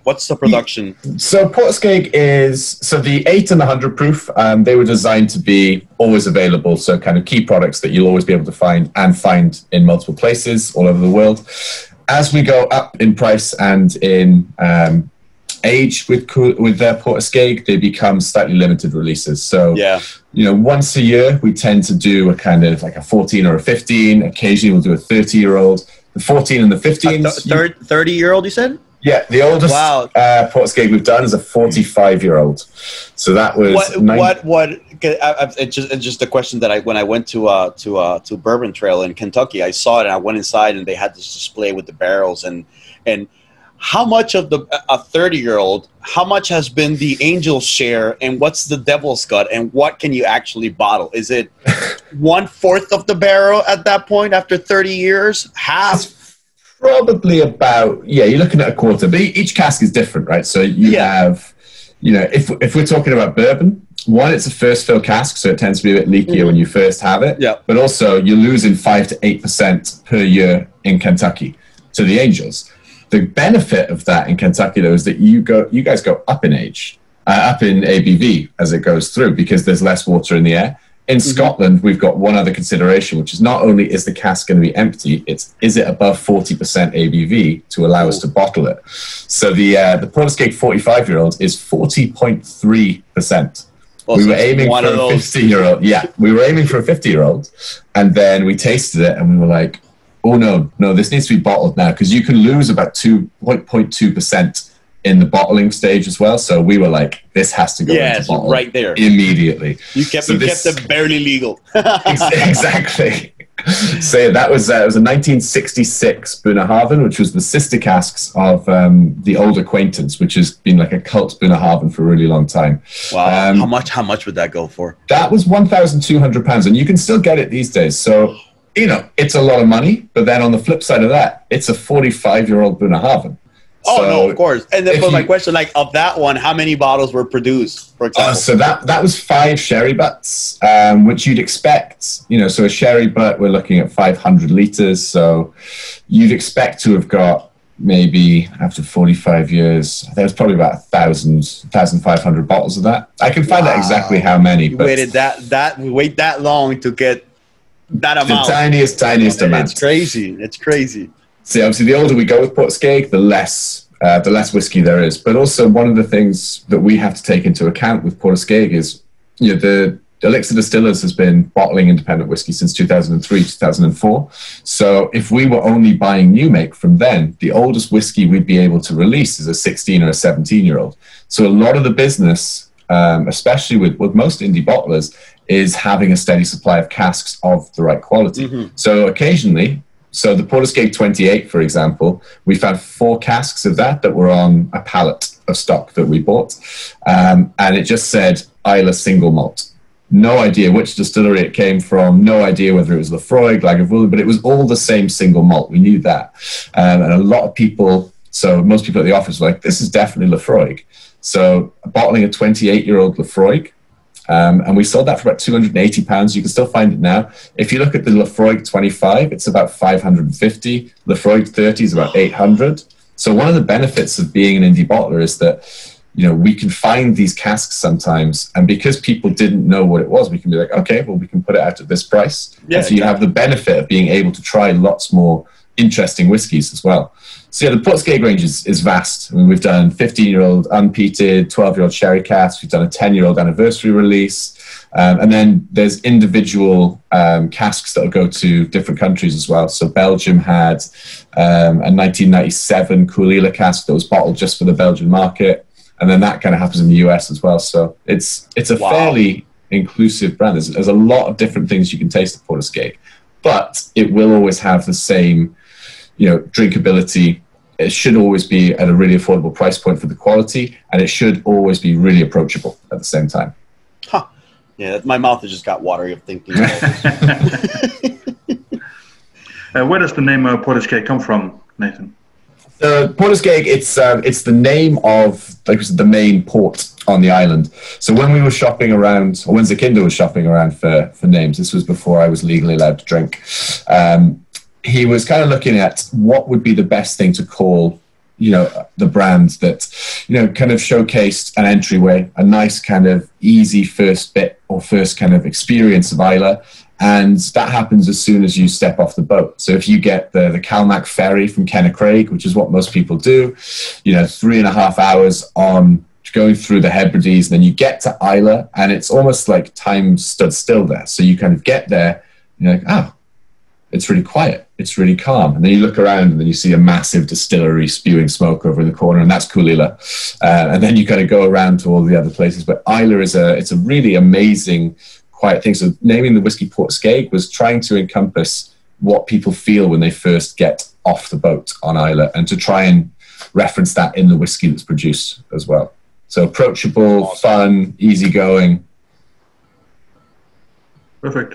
what's the production? So Port Askaig is so the eight and the hundred proof. Um, they were designed to be always available. So kind of key products that you'll always be able to find and find in multiple places all over the world. As we go up in price and in um, age with with their Port Askaig, they become slightly limited releases. So Yeah, you know, once a year we tend to do a kind of like a 14 or a 15. Occasionally we'll do a 30 year old. The 14 and the 15. a th- thirty year old. You said. Yeah, the oldest Wow. uh, Port Askaig we've done is a 45 year old. So that was What nine- what what? I, I, it's just it's just a question that I when I went to uh to uh to Bourbon Trail in Kentucky, I saw it and I went inside and they had this display with the barrels and and how much of the a 30 year old how much has been the angel's share and what's the devil's cut and what can you actually bottle is it *laughs* one fourth of the barrel at that point after 30 years half probably about yeah. You're looking at a quarter, but each cask is different, right? So you Yeah. have you know, if if we're talking about bourbon, one, it's a first fill cask, so it tends to be a bit leakier mm-hmm. when you first have it. Yeah. But also, you're losing five to eight percent per year in Kentucky to the Angels. The benefit of that in Kentucky, though, is that you go, you guys go up in age, uh, up in ABV as it goes through because there's less water in the air. In Scotland, we've got one other consideration, which is not only is the cask going to be empty, it's is it above 40% ABV to allow us to bottle it. So the uh, the Port Askaig 45 year old is 40.3%. Well, we so were aiming for a those- 50 year old. Yeah, we were aiming for a 50 year old, and then we tasted it and we were like, oh no, no, this needs to be bottled now because you can lose about 2.2% in the bottling stage as well. So we were like, this has to go Yes, into bottle right there. immediately. You kept, So you this- kept it barely legal. *laughs* Exactly. So that was uh, it was a 1966 Bunnahabhain, which was the sister casks of um, the Old Acquaintance, which has been like a cult Bunnahabhain for a really long time. Wow. Um, how much? How much would that go for? That was 1,200 pounds, and you can still get it these days. So you know it's a lot of money, but then on the flip side of that, it's a 45 year old Bunnahabhain. Oh So- no, of course. And then, but my you- question, like, of that one, how many bottles were produced, for example? Uh, so that that was five sherry butts, um, which you'd expect. You know, so a sherry butt, we're looking at 500 liters. So you'd expect to have got maybe after 45 years, there was probably about a thousand, thousand five hundred bottles of that. I can find out exactly how many, you but waited that that we wait that long to get that amount. the amount. tiniest, tiniest amount. It's crazy. It's crazy. See, obviously, the older we go with Port Askaig, the less uh, the less whiskey there is. But also, one of the things that we have to take into account with Port Askaig is, you know, the Elixir Distillers has been bottling independent whiskey since 2003, 2004. So, if we were only buying new make from then, the oldest whiskey we'd be able to release is a 16 or a 17 year old. So, a lot of the business, um, especially with, with most indie bottlers, is having a steady supply of casks of the right quality. So, occasionally, so the Port Askaig 28, for example, we found four casks of that that were on a pallet of stock that we bought, um, and it just said Islay single malt. No idea which distillery it came from. No idea whether it was Laphroaig, Lagavulin, but it was all the same single malt. We knew that, um, and a lot of people. So most people at the office were like, "This is definitely Laphroaig." So bottling a 28-year-old Laphroaig, um, and we sold that for about 280 pounds. You can still find it now. If you look at the Laphroaig 25, it's about 550. Laphroaig 30 is about 800. So one of the benefits of being an indie bottler is that you know we can find these casks sometimes, and because people didn't know what it was, we can be like, okay, well we can put it out at this price. Yeah, and so you have the benefit of being able to try lots more interesting whiskies as well. So yeah, the Port Askaig range is, is vast. I mean, we've done 15-year-old unpeated, 12-year-old sherry casks. We've done a 10-year-old anniversary release, um, and then there's individual um, casks that will go to different countries as well. So Belgium had um, a 1997 Caol Ila cask that was bottled just for the Belgian market, and then that kind of happens in the US as well. So it's it's a Wow. fairly inclusive brand. There's, there's a lot of different things you can taste at Port Askaig, but it will always have the same you know, drinkability. It should always be at a really affordable price point for the quality, and it should always be really approachable at the same time. Yeah, my mouth has just got watery of thinking. *laughs* Uh, where does the name uh, Port Askaig come from, Nathan? The Port Askaig, it's um, it's the name of like I said, the main port on the island. So when we were shopping around, or when Sukhinder was shopping around for for names, this was before I was legally allowed to drink. Um, he was kind of looking at what would be the best thing to call, you know, the brand that, you know, kind of showcased an entryway, a nice kind of easy first bit or first kind of experience of Islay. And that happens as soon as you step off the boat. So if you get the, the Calmac ferry from Kennacraig, which is what most people do, you know, three and a half hours on going through the Hebrides, and then you get to Islay, and it's almost like time stood still there. So you kind of get there, you're like, oh, it's really quiet. It's really calm. And then you look around and then you see a massive distillery spewing smoke over in the corner, and that's Caol Ila. Uh, and then you kind of go around to all the other places. But Islay is a it's a really amazing, quiet thing. So naming the whiskey Port Askaig was trying to encompass what people feel when they first get off the boat on Islay, and to try and reference that in the whiskey that's produced as well. So approachable, fun, easygoing. Perfect.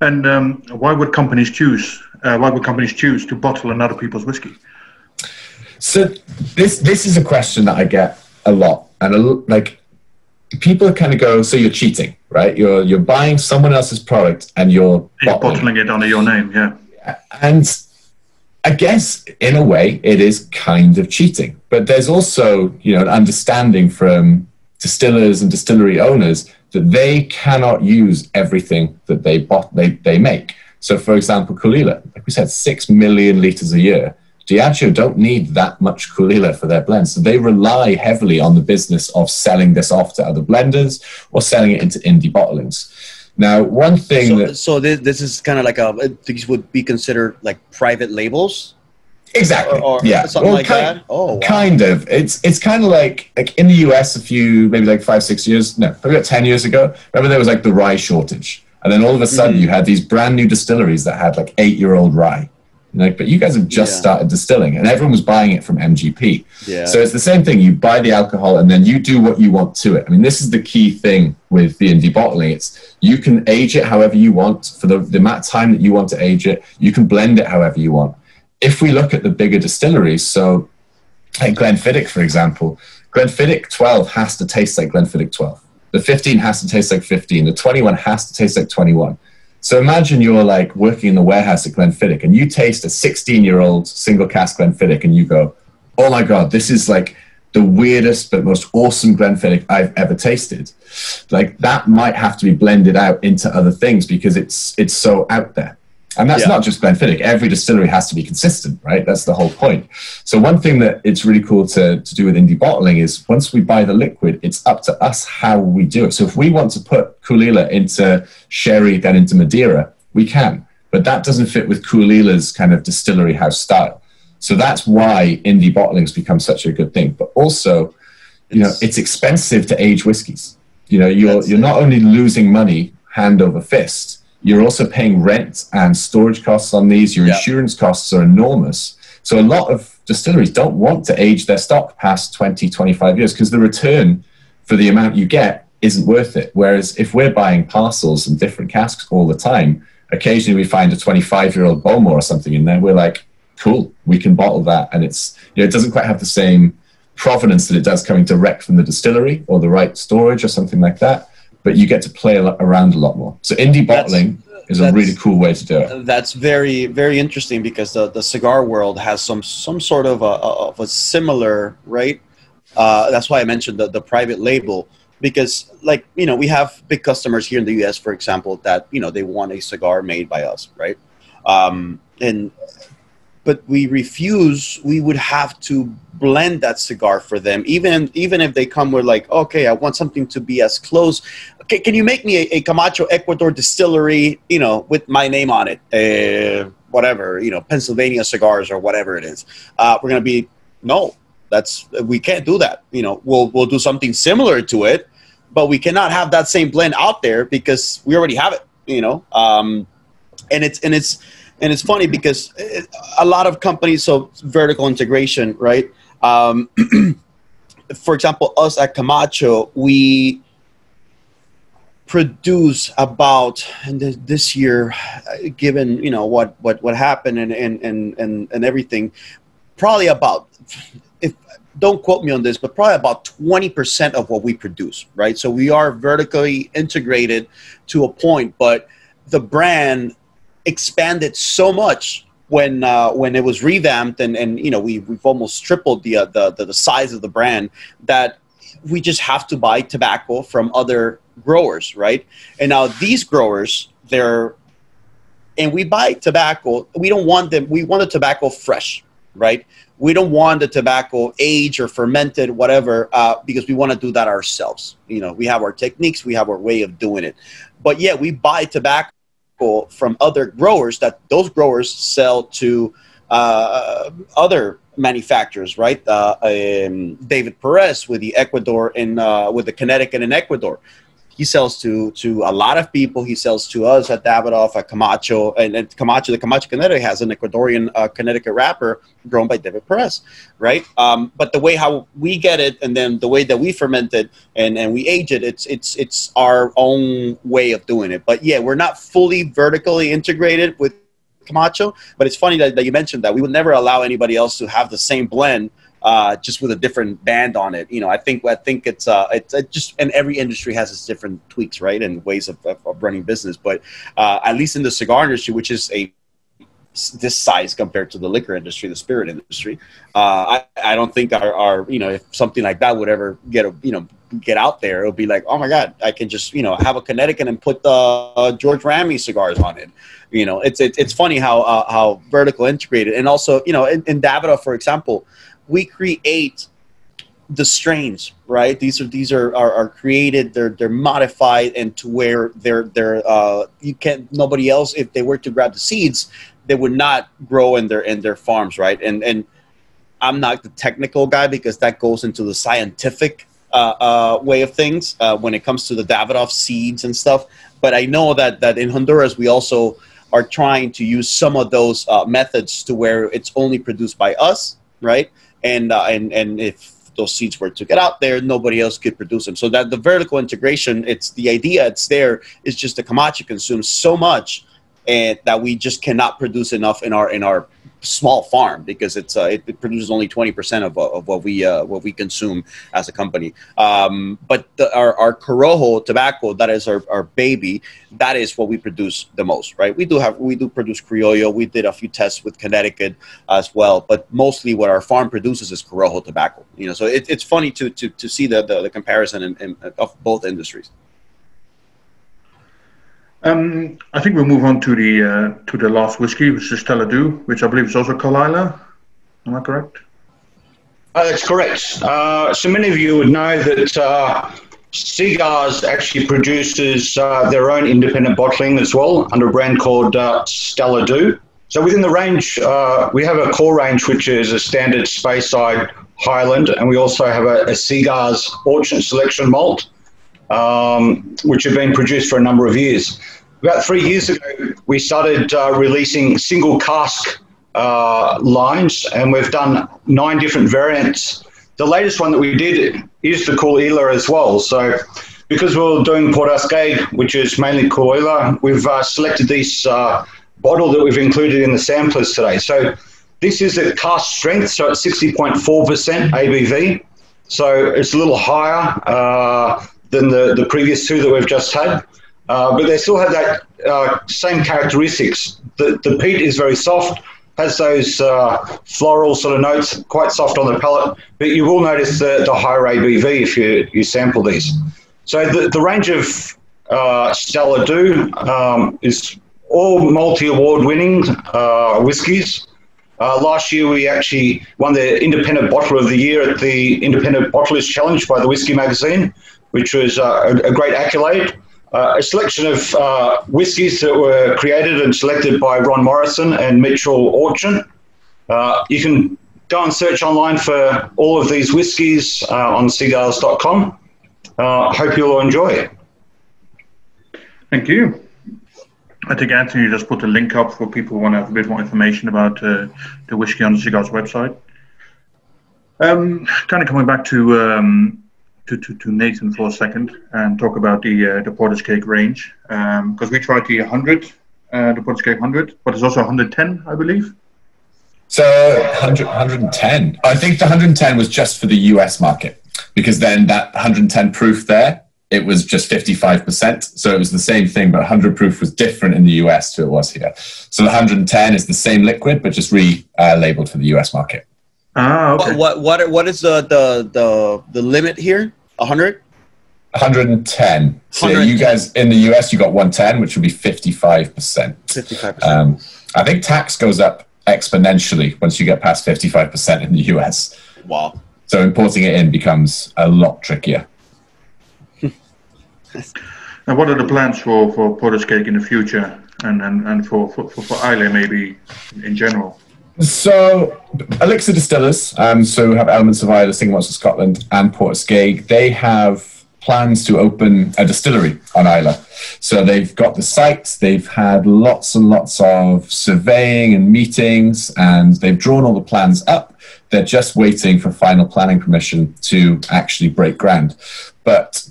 And um, why would companies choose? Uh, why would companies choose to bottle another people's whiskey? So this this is a question that I get a lot. and a, like people kind of go, so you're cheating, right? You're you're buying someone else's product and you're Yeah, bottling it under your name. Yeah. and I guess in a way it is kind of cheating. But there's also, you know, an understanding from distillers and distillery owners that they cannot use everything that they bot they, they make. So for example, Caol Ila, like we said, six million liters a year. Diageo don't need that much Caol Ila for their blends. So they rely heavily on the business of selling this off to other blenders or selling it into indie bottlings. Now, one thing So, that so this, this is kind of like a uh, these would be considered like private labels exactly, or, or yeah, something Well, like kind- that. Oh, wow. Kind of. It's it's kind of like like in the US a few maybe like five six years no probably about ten years ago. Remember there was like the rye shortage, and then all of a sudden Mhm. you had these brand new distilleries that had like eight year old rye. Like, but you guys have just Yeah. started distilling, and everyone was buying it from MGP. Yeah. So it's the same thing. You buy the alcohol, and then you do what you want to it. I mean, this is the key thing with the indie bottling. It's you can age it however you want for the, the amount of time that you want to age it. You can blend it however you want. If we look at the bigger distilleries, so like Glenfiddich, for example, Glenfiddich 12 has to taste like Glenfiddich 12. The 15 has to taste like 15. The 21 has to taste like 21. So imagine you're like working in the warehouse at Glenfiddich and you taste a 16 year old single cask Glenfiddich and you go, oh my God, this is like the weirdest but most awesome Glenfiddich I've ever tasted. Like that might have to be blended out into other things because it's it's so out there. And that's Yeah. not just Glenfiddich. Every distillery has to be consistent, right? That's the whole point. So one thing that it's really cool to, to do with indie bottling is once we buy the liquid, it's up to us how we do it. So if we want to put Caol Ila into sherry, then into Madeira, we can. But that doesn't fit with Caol Ila's kind of distillery house style. So that's why indie bottling's become such a good thing. But also, you know, It's- it's expensive to age whiskies. You know, you're you're not only losing money hand over fist, you're also paying rent and storage costs on these. Your Yeah. insurance costs are enormous. So a lot of distilleries don't want to age their stock past 20, 25 years because the return for the amount you get isn't worth it. Whereas if we're buying parcels and different casks all the time, occasionally we find a 25 year old Bowmore or something in there. We're like, cool, we can bottle that. And it's, you know, it doesn't quite have the same provenance that it does coming direct from the distillery or the right storage or something like that. But you get to play around a lot more. So indie That's- bottling is a really cool way to do it. That's very very interesting because the, the cigar world has some some sort of a, of a similar right. Uh, that's why I mentioned the, the private label because like you know we have big customers here in the U.S. for example that you know they want a cigar made by us right, um, and but we refuse. We would have to blend that cigar for them even even if they come with like okay I want something to be as close can, can you make me a, a Camacho Ecuador distillery, you know, with my name on it, uh, whatever, you know, Pennsylvania cigars or whatever it is? Uh, we're gonna be no, that's we can't do that. You know, we'll we'll do something similar to it, but we cannot have that same blend out there because we already have it. You know, um, and it's and it's and it's funny because it, a lot of companies so vertical integration, right? Um, *clears throat* for example, us at Camacho, we produce about and this year uh, given you know what what what happened and and and and, and everything probably about if don't quote me on this but probably about 20% of what we produce right so we are vertically integrated to a point but the brand expanded so much when uh, when it was revamped and and you know we we've almost tripled the, uh, the the size of the brand that we just have to buy tobacco from other growers, right? And now these growers, they're and we buy tobacco. We don't want them. We want the tobacco fresh, right? We don't want the tobacco aged or fermented, whatever, uh, because we want to do that ourselves. You know, we have our techniques, we have our way of doing it. But yeah, we buy tobacco from other growers that those growers sell to uh, other manufacturers, right? Uh, um, David Perez with the Ecuador and uh, with the Connecticut in Ecuador. He sells to to a lot of people. He sells to us at Davidoff, at Camacho, and, and Camacho. The Camacho Connecticut has an Ecuadorian uh, Connecticut wrapper grown by David Perez, right? Um, but the way how we get it, and then the way that we ferment it and, and we age it, it's it's it's our own way of doing it. But yeah, we're not fully vertically integrated with Camacho. But it's funny that, that you mentioned that we would never allow anybody else to have the same blend uh, just with a different band on it. You know, I think I think it's uh, it's it just and every industry has its different tweaks, right, and ways of, of, of running business. But uh, at least in the cigar industry, which is a this size compared to the liquor industry, the spirit industry. Uh, I, I don't think our, our, you know, if something like that would ever get, a, you know, get out there, it'll be like, oh my God, I can just, you know, have a Connecticut and put the uh, George Rami cigars on it. You know, it's, it, it's funny how, uh, how vertical integrated. And also, you know, in, in Davidoff, for example, we create the strains, right? These are these are, are, are created. They're they're modified and to where they're they're uh, you can't nobody else if they were to grab the seeds, they would not grow in their in their farms, right? And and I'm not the technical guy because that goes into the scientific uh, uh, way of things uh, when it comes to the Davidoff seeds and stuff. But I know that that in Honduras we also are trying to use some of those uh, methods to where it's only produced by us, right? And uh, and and if those seeds were to get out there, nobody else could produce them. So that the vertical integration, it's the idea, it's there. It's just the Camacho consumes so much and that we just cannot produce enough in our in our small farm because it's uh, it, it, produces only 20% of, of what we uh, what we consume as a company. Um, but the, our, our corojo tobacco that is our, our baby that is what we produce the most right? We do have we do produce criollo. We did a few tests with connecticut as well but mostly what our farm produces is corojo tobacco you know? So it, it's funny to, to, to see the, the, the comparison in, in, of both industries um, I think we'll move on to the uh, to the last whiskey, which is Stalla Dhu, which I believe is also Caol Ila. Am I correct? Uh, that's correct. Uh, so many of you would know that uh, actually produces uh, their own independent bottling as well under a brand called uh, Stalla Dhu. So within the range, uh, we have a core range which is a standard Speyside Highland, and we also have a, a Cigars Orchard Selection malt um, which have been produced for a number of years. About three years ago, we started uh, releasing single cask uh, lines, and we've done nine different variants. The latest one that we did is the Caol Ila as well. So, because we're doing Port Askaig, which is mainly Caol Ila, we've uh, selected this uh, bottle that we've included in the samplers today. So, this is a cask strength, so it's 60.4% ABV. So, it's a little higher uh, than the, the previous two that we've just had. Uh, but they still have that uh, same characteristics. The, the peat is very soft, has those uh, floral sort of notes, quite soft on the palate, but you will notice the, the higher ABV if you, you sample these. So the, the range of uh, Stalla Dhu um, is all multi-award winning uh, whiskies. Uh, last year, we actually won the Independent Bottler of the Year at the Independent Bottlers Challenge by the Whiskey Magazine which was uh, a, a, great accolade. Uh, a selection of uh, whiskies that were created and selected by Ron Morrison and Mitchell Orchin. Uh, you can go and search online for all of these whiskies on cigars.com. Hope you'll enjoy it. Thank you. I think Anthony just put the link up for people who want to have a bit more information about uh, the whiskey on the cigars website. Um, kind of coming back to um, to, to, to Nathan for a second and talk about the uh, the Port Askaig range because um, we tried the 100, uh, the Port Askaig 100, but there's also 110, I believe. So 100, 110. I think the 110 was just for the US market because then that 110 proof there, it was just 55%. So it was the same thing, but 100 proof was different in the US to it was here. So the 110 is the same liquid, but just re-labeled uh, for the US market. Ah, okay. What, what, what, what is the, the, the, the limit here? 100? 110. So 110. you guys in the US, you got 110, which would be 55%. 55%. Um, I think tax goes up exponentially once you get past 55% in the US. Wow. So importing it in becomes a lot trickier. *laughs* and what are the plans for, for Port Askaig in the future and, and, and for, for, for, for Islay maybe in general? So, Elixir Distillers, um, so have elements of Islay, Singapore, Scotland, and Port Askaig. They have plans to open a distillery on Islay. So they've got the site, they've had lots and lots of surveying and meetings, and they've drawn all the plans up. They're just waiting for final planning permission to actually break ground. But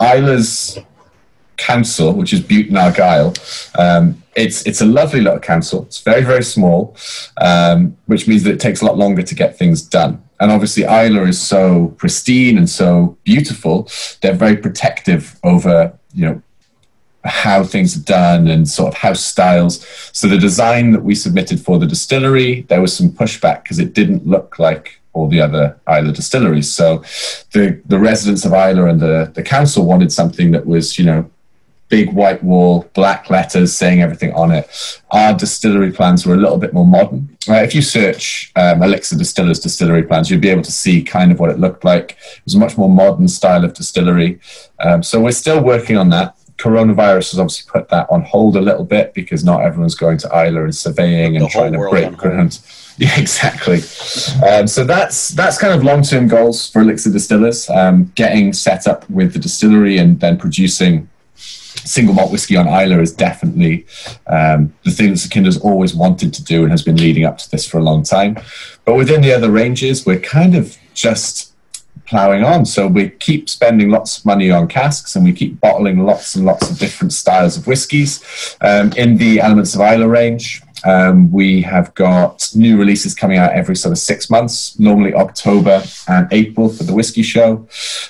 Islay's council, which is Bute and Argyll, um, it's it's a lovely little council. It's very very small, um, which means that it takes a lot longer to get things done. And obviously, Islay is so pristine and so beautiful. They're very protective over, you know, how things are done and sort of house styles. So the design that we submitted for the distillery, there was some pushback because it didn't look like all the other Islay distilleries. So the the residents of Islay and the, the council wanted something that was, you know, big white wall, black letters saying everything on it. Our distillery plans were a little bit more modern. Uh, if you search um, Elixir Distillers distillery plans, you'll be able to see kind of what it looked like. It was a much more modern style of distillery. Um, so we're still working on that. Coronavirus has obviously put that on hold a little bit because not everyone's going to Islay and surveying and trying to break ground. *laughs* Yeah, exactly. Um, so that's that's kind of long term goals for Elixir Distillers. Um, getting set up with the distillery and then producing single malt whiskey on Islay is definitely um, the thing that Sukhinder's always wanted to do and has been leading up to this for a long time. But within the other ranges, we're kind of just plowing on. So we keep spending lots of money on casks and we keep bottling lots and lots of different styles of whiskies. Um, in the Elements of Islay range, um, we have got new releases coming out every sort of six months, normally October and April for the whiskey show.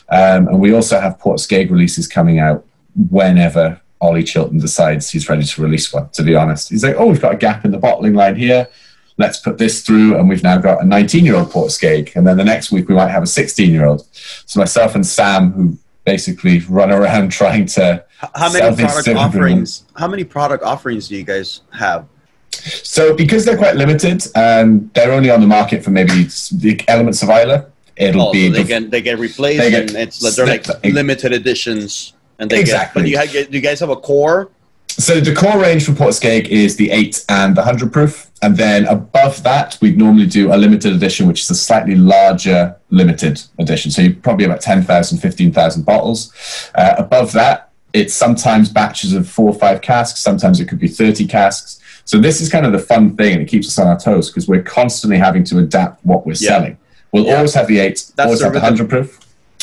Um, and we also have Port Askaig releases coming out whenever Ollie Chilton decides he's ready to release one, to be honest. He's like, oh, we've got a gap in the bottling line here. Let's put this through. And we've now got a 19 year old Port Askaig. And then the next week we might have a 16 year old. So myself and Sam, who basically run around *laughs* trying to. How many product offerings? How many product offerings do you guys have? So because they're quite limited and they're only on the market for maybe the elements of Islay, it'll oh, be. So they, get, they get replaced they get, and it's, they're like limited editions. And they exactly. Get, but you, do you guys have a core? So the core range for Port Askaig is the 8 and the 100 proof. And then above that, we'd normally do a limited edition, which is a slightly larger limited edition. So you probably about 10,000, 15,000 bottles. Uh, above that, it's sometimes batches of four or five casks. Sometimes it could be 30 casks. So this is kind of the fun thing, and it keeps us on our toes because we're constantly having to adapt what we're yeah. selling. We'll yeah. always have the 8, That's always the have the 100 proof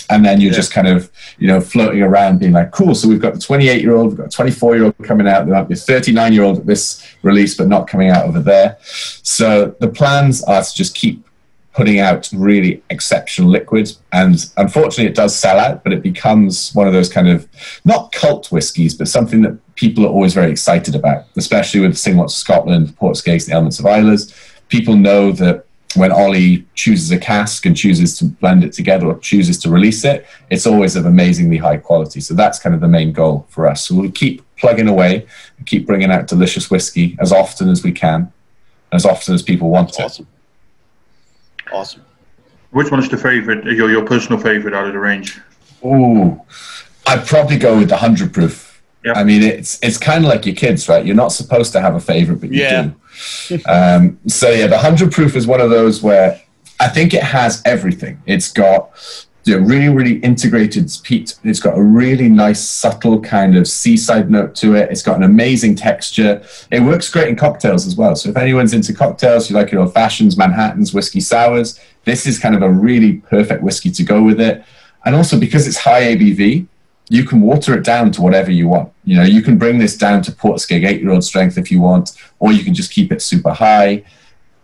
and then you're yeah. just kind of you know floating around being like cool so we've got the 28 year old we've got a 24 year old coming out there might be a 39 year old at this release but not coming out over there so the plans are to just keep putting out really exceptional liquid and unfortunately it does sell out but it becomes one of those kind of not cult whiskies but something that people are always very excited about especially with single of scotland Port Askaigs the elements of Islays people know that when Ollie chooses a cask and chooses to blend it together or chooses to release it, it's always of amazingly high quality. So that's kind of the main goal for us. So we'll keep plugging away and keep bringing out delicious whiskey as often as we can, as often as people want it. Awesome. Awesome. Which one is the favorite, your, your personal favorite out of the range? Ooh, I'd probably go with the 100 proof. Yep. I mean, it's it's kind of like your kids, right? You're not supposed to have a favorite, but you yeah. do *laughs* um, so yeah, the hundred proof is one of those where I think it has everything. It's got you know, really, really integrated peat. It's got a really nice, subtle kind of seaside note to it. It's got an amazing texture. It works great in cocktails as well. So if anyone's into cocktails, you like your old fashions, Manhattans, whiskey sours, this is kind of a really perfect whiskey to go with it. And also because it's high ABV, you can water it down to whatever you want. You know, you can bring this down to Port Askaig eight-year-old strength if you want, or you can just keep it super high.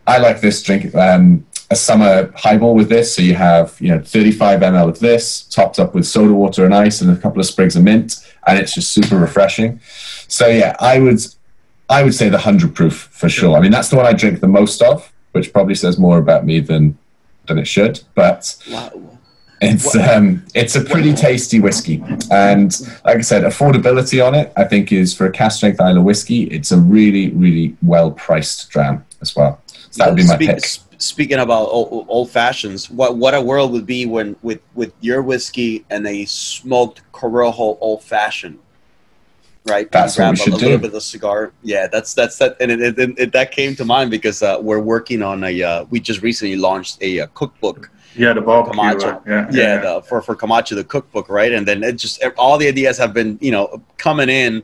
I like this drink um, a summer highball with this. So you have you know 35 ml of this topped up with soda water and ice and a couple of sprigs of mint, and it's just super refreshing. So yeah, I would I would say the hundred proof for sure. I mean that's the one I drink the most of, which probably says more about me than than it should. But wow. It's um, it's a pretty tasty whiskey, and like I said, affordability on it, I think, is for a cask strength Islay whiskey. It's a really, really well priced dram as well. So that would be my Speak, pick. Speaking about old, old, fashions, what what a world would be when with with your whiskey and a smoked Corojo old fashioned right? That's what we should a, a little bit of cigar. Yeah, that's that's that, and it, it, it, that came to mind because uh, we're working on a. Uh, we just recently launched a, a uh, cookbook yeah, the barbecue. Camacho. Uh, yeah, yeah, yeah. The, for for Camacho, the cookbook, right? And then it just all the ideas have been you know coming in,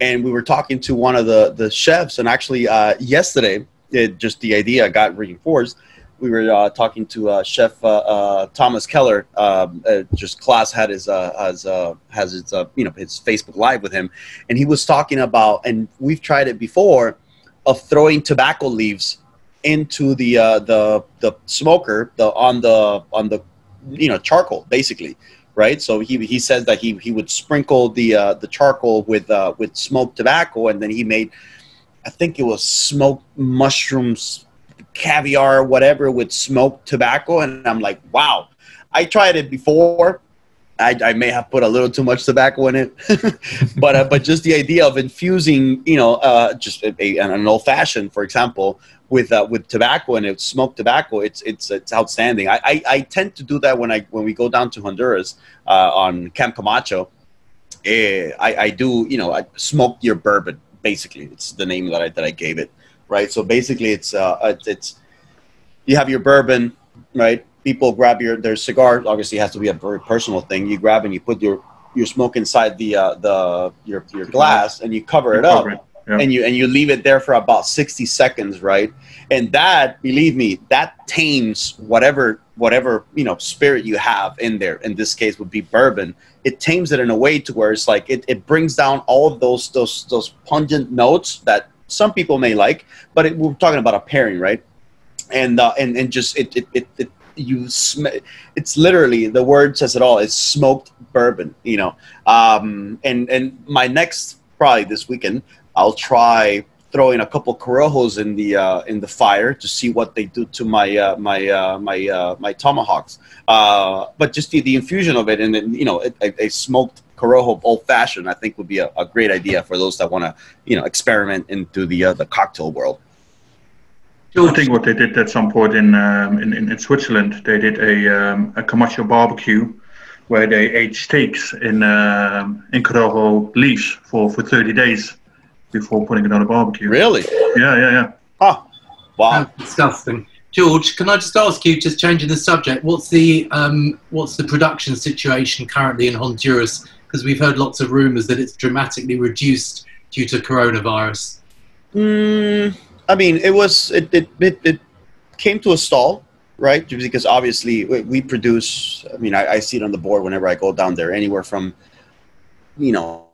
and we were talking to one of the the chefs, and actually uh, yesterday, it just the idea got reinforced. We were uh, talking to uh, Chef uh, uh, Thomas Keller. Um, just class had his has has his you know his Facebook Live with him, and he was talking about, and we've tried it before, of throwing tobacco leaves into the uh, the the smoker the on the on the you know charcoal basically right? So he, he says that he, he would sprinkle the uh, the charcoal with uh, with smoked tobacco and then he made i think it was smoked mushrooms caviar whatever with smoked tobacco and i'm like wow. I tried it before. I, I may have put a little too much tobacco in it, *laughs* but uh, but just the idea of infusing, you know, uh, just a, a, an old fashioned, for example, with uh, with tobacco and it's smoked tobacco, it's it's it's outstanding. I, I, I tend to do that when I when we go down to Honduras uh, on Camp Camacho. Eh, I, I do you know I smoke your bourbon basically. It's the name that I that I gave it, right? So basically, it's uh it's, you have your bourbon, right? people grab your their cigar. Obviously, it has to be a very personal thing. You grab and you put your your smoke inside the uh, the your your glass and you cover it up. Yeah. And you and you leave it there for about sixty seconds, right? And that, believe me, that tames whatever whatever you know spirit you have in there. In this case, would be bourbon. It tames it in a way to where it's like it, it brings down all of those those those pungent notes that some people may like, but it, we're talking about a pairing, right? And uh, and and just it it, it, it you sm- it's literally the word says it all it's smoked bourbon you know um, and and my next probably this weekend i'll try throwing a couple corojos in the uh, in the fire to see what they do to my uh, my uh, my uh, my tomahawks. Uh, but just the, the infusion of it and then you know a, a smoked corojo old fashioned i think would be a, a great idea for those that want to you know experiment into the uh, the cocktail world. I think what they did at some point in um, in, in, Switzerland, they did a um, a Camacho barbecue where they ate steaks in um, in Corojo leaves for, for 30 days before putting it on a barbecue. Really? Yeah, yeah, yeah. Oh, wow. That's disgusting. George, can I just ask you, just changing the subject, what's the um, what's the production situation currently in Honduras? Because we've heard lots of rumours that it's dramatically reduced due to coronavirus. Mm, I mean, it was it it, it, it came to a stall, right? Because obviously we, we produce. I mean, I, I, see it on the board whenever I go down there, anywhere from you know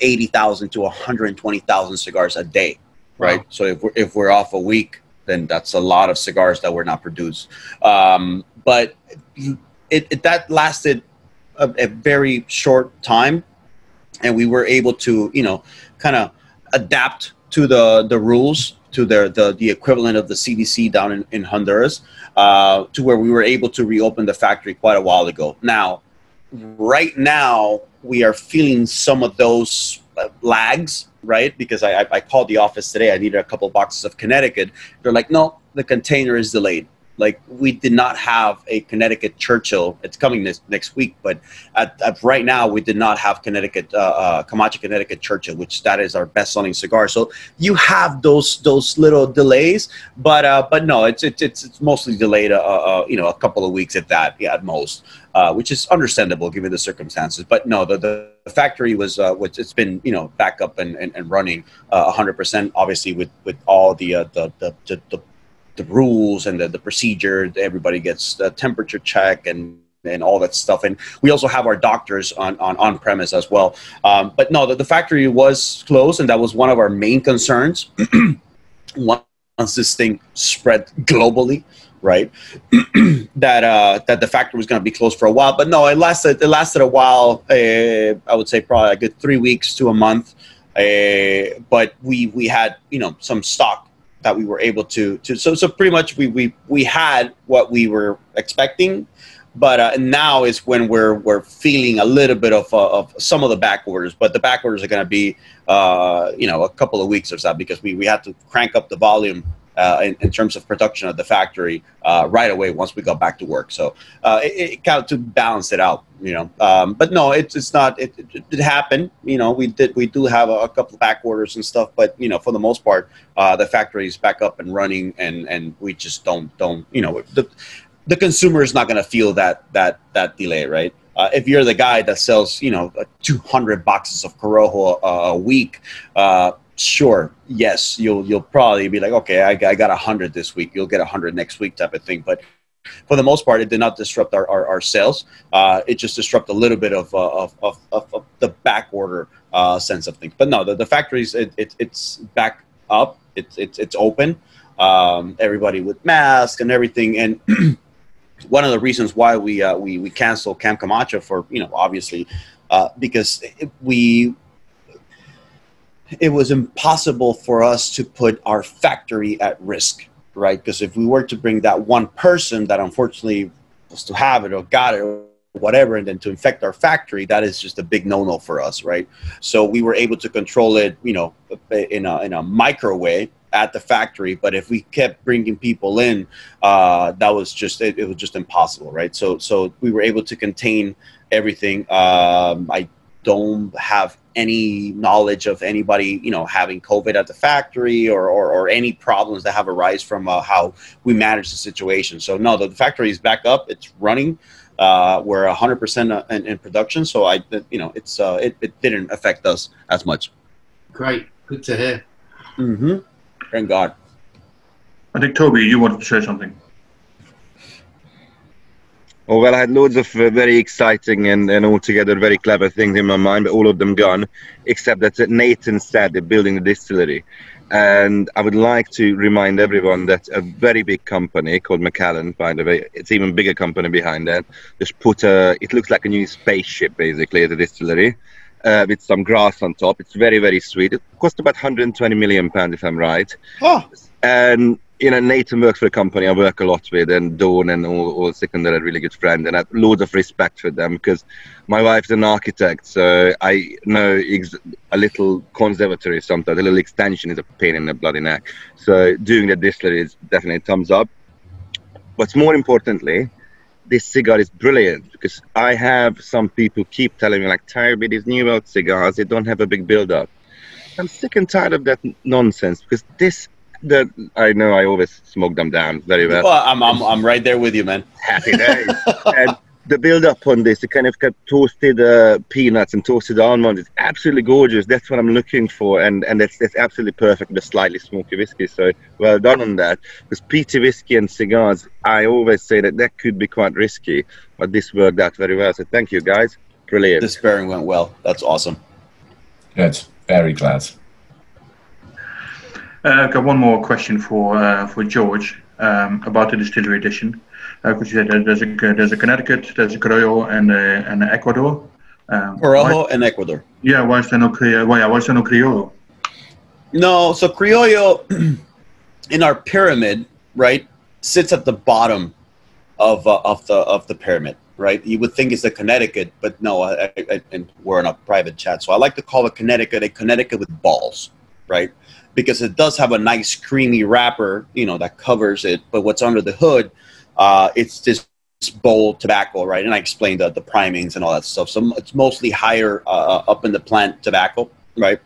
eighty thousand to one hundred twenty thousand cigars a day, right? Wow. So if we're if we're off a week, then that's a lot of cigars that were not produced. Um, but it, it that lasted a, a very short time, and we were able to you know kind of adapt to the the rules to their the, the equivalent of the CDC down in, in Honduras, uh, to where we were able to reopen the factory quite a while ago. Now, right now, we are feeling some of those uh, lags, right? Because I, I, I called the office today. I needed a couple boxes of Connecticut. They're like, no, the container is delayed. Like we did not have a Connecticut Churchill. It's coming this next week, but at, at right now we did not have Connecticut uh, uh, Camacho Connecticut Churchill, which that is our best-selling cigar. So you have those those little delays, but uh, but no, it's it's it's, mostly delayed. Uh, uh, you know, a couple of weeks at that, yeah, at most. Uh, which is understandable given the circumstances. But no, the, the factory was, uh, which it's been, you know, back up and, and, and running uh, 100%, obviously with, with all the, uh, the, the, the, the rules and the, the procedure. Everybody gets the temperature check and and all that stuff. And we also have our doctors on on, on premise as well. Um, but no, the, the factory was closed, and that was one of our main concerns. *clears throat* Once this thing spread globally, right? *clears throat* that uh, that the factory was going to be closed for a while. But no, it lasted. It lasted a while. Uh, I would say probably a good three weeks to a month. Uh, but we we had you know some stock that we were able to to so so pretty much we we we had what we were expecting. But uh, now is when we're we're feeling a little bit of uh, of some of the back orders but the back orders are going to be uh, you know a couple of weeks or so because we we had to crank up the volume uh, in, in, terms of production at the factory uh, right away once we got back to work. So uh, it, it, kind of to balance it out, you know. Um, but no, it's it's not. It, it, it, happened, you know. We did we do have a, a, couple of back orders and stuff, but you know, for the most part, uh, the factory is back up and running, and and we just don't don't you know the the consumer is not going to feel that that that delay, right? Uh, if you're the guy that sells, you know, 200 boxes of Corojo a, a week, uh, sure, yes, you'll you'll probably be like, okay, I, I got hundred this week. You'll get hundred next week, type of thing. But for the most part, it did not disrupt our, our, our sales. Uh, it just disrupted a little bit of, uh, of, of, of, the back order uh, sense of things. But no, the, the factories, it, it, it's back up. It's, it's, it's open. um, everybody with masks and everything. And *clears throat* one of the reasons why we uh, we we canceled Camp Camacho for you know obviously uh, because it, we it was impossible for us to put our factory at risk, right? Because if we were to bring that one person that unfortunately was to have it or got it or whatever, and then to infect our factory, that is just a big no-no for us, right? So we were able to control it, you know, in a in a micro way at the factory. But if we kept bringing people in, uh, that was just it, it was just impossible, right? So so we were able to contain everything. Um, I don't have any knowledge of anybody, you know, having COVID at the factory or, or, or any problems that have arise from uh, how we manage the situation. So no, the factory is back up. It's running. Uh, we're 100% in, in, production. So I, you know, it's, uh, it, it didn't affect us as much. Great. Good to hear. Mm-hmm. Thank God. I think Toby, you wanted to say something. Oh, well, I had loads of uh, very exciting and, and altogether very clever things in my mind, but all of them gone, except that Nathan said they're building the distillery. And I would like to remind everyone that a very big company called Macallan, by the way, it's even bigger company behind that, just put a, it looks like a new spaceship basically at the distillery. Uh, with some grass on top. It's very, very sweet. It cost about 120 million pounds, if I'm right. Oh. And you know, Nathan works for a company I work a lot with, and Dawn and all, all Second are really good friend, and I have loads of respect for them because my wife's an architect, so I know a little conservatory sometimes, a little extension is a pain in the bloody neck. So doing the distillery is definitely a thumbs up. But more importantly, this cigar is brilliant because I have some people keep telling me like, Toby, these new old cigars, they don't have a big build up. I'm sick and tired of that nonsense because this that I know I always smoke them down very well. Well, I'm, I'm, I'm right there with you, man. Happy days. *laughs* and the build up on this, the kind of got toasted uh, peanuts and toasted almonds, is absolutely gorgeous. That's what I'm looking for, and and that's that's absolutely perfect with a slightly smoky whiskey. So well done on that. Because peaty whiskey and cigars, I always say that that could be quite risky, but this worked out very well. So thank you, guys. Brilliant. This pairing went well. That's awesome. Good. Very glad. Uh, I've got one more question for uh, for George um, about the distillery edition. Because uh, you said there's a there's a Connecticut, there's a Criollo, and a, and a Ecuador. Um, Criollo and Ecuador. Yeah, why is there no Criollo? Why, why is there no Criollo? No, so Criollo *clears throat* in our pyramid, right, sits at the bottom of uh, of the of the pyramid, right? You would think it's a Connecticut, but no, I, I, and we're in a private chat, so I like to call a Connecticut a Connecticut with balls, right? Because it does have a nice creamy wrapper, you know, that covers it. But what's under the hood, uh, it's this bold tobacco, right? And I explained the, the primings and all that stuff. So it's mostly higher uh, uh, up in the plant tobacco, right?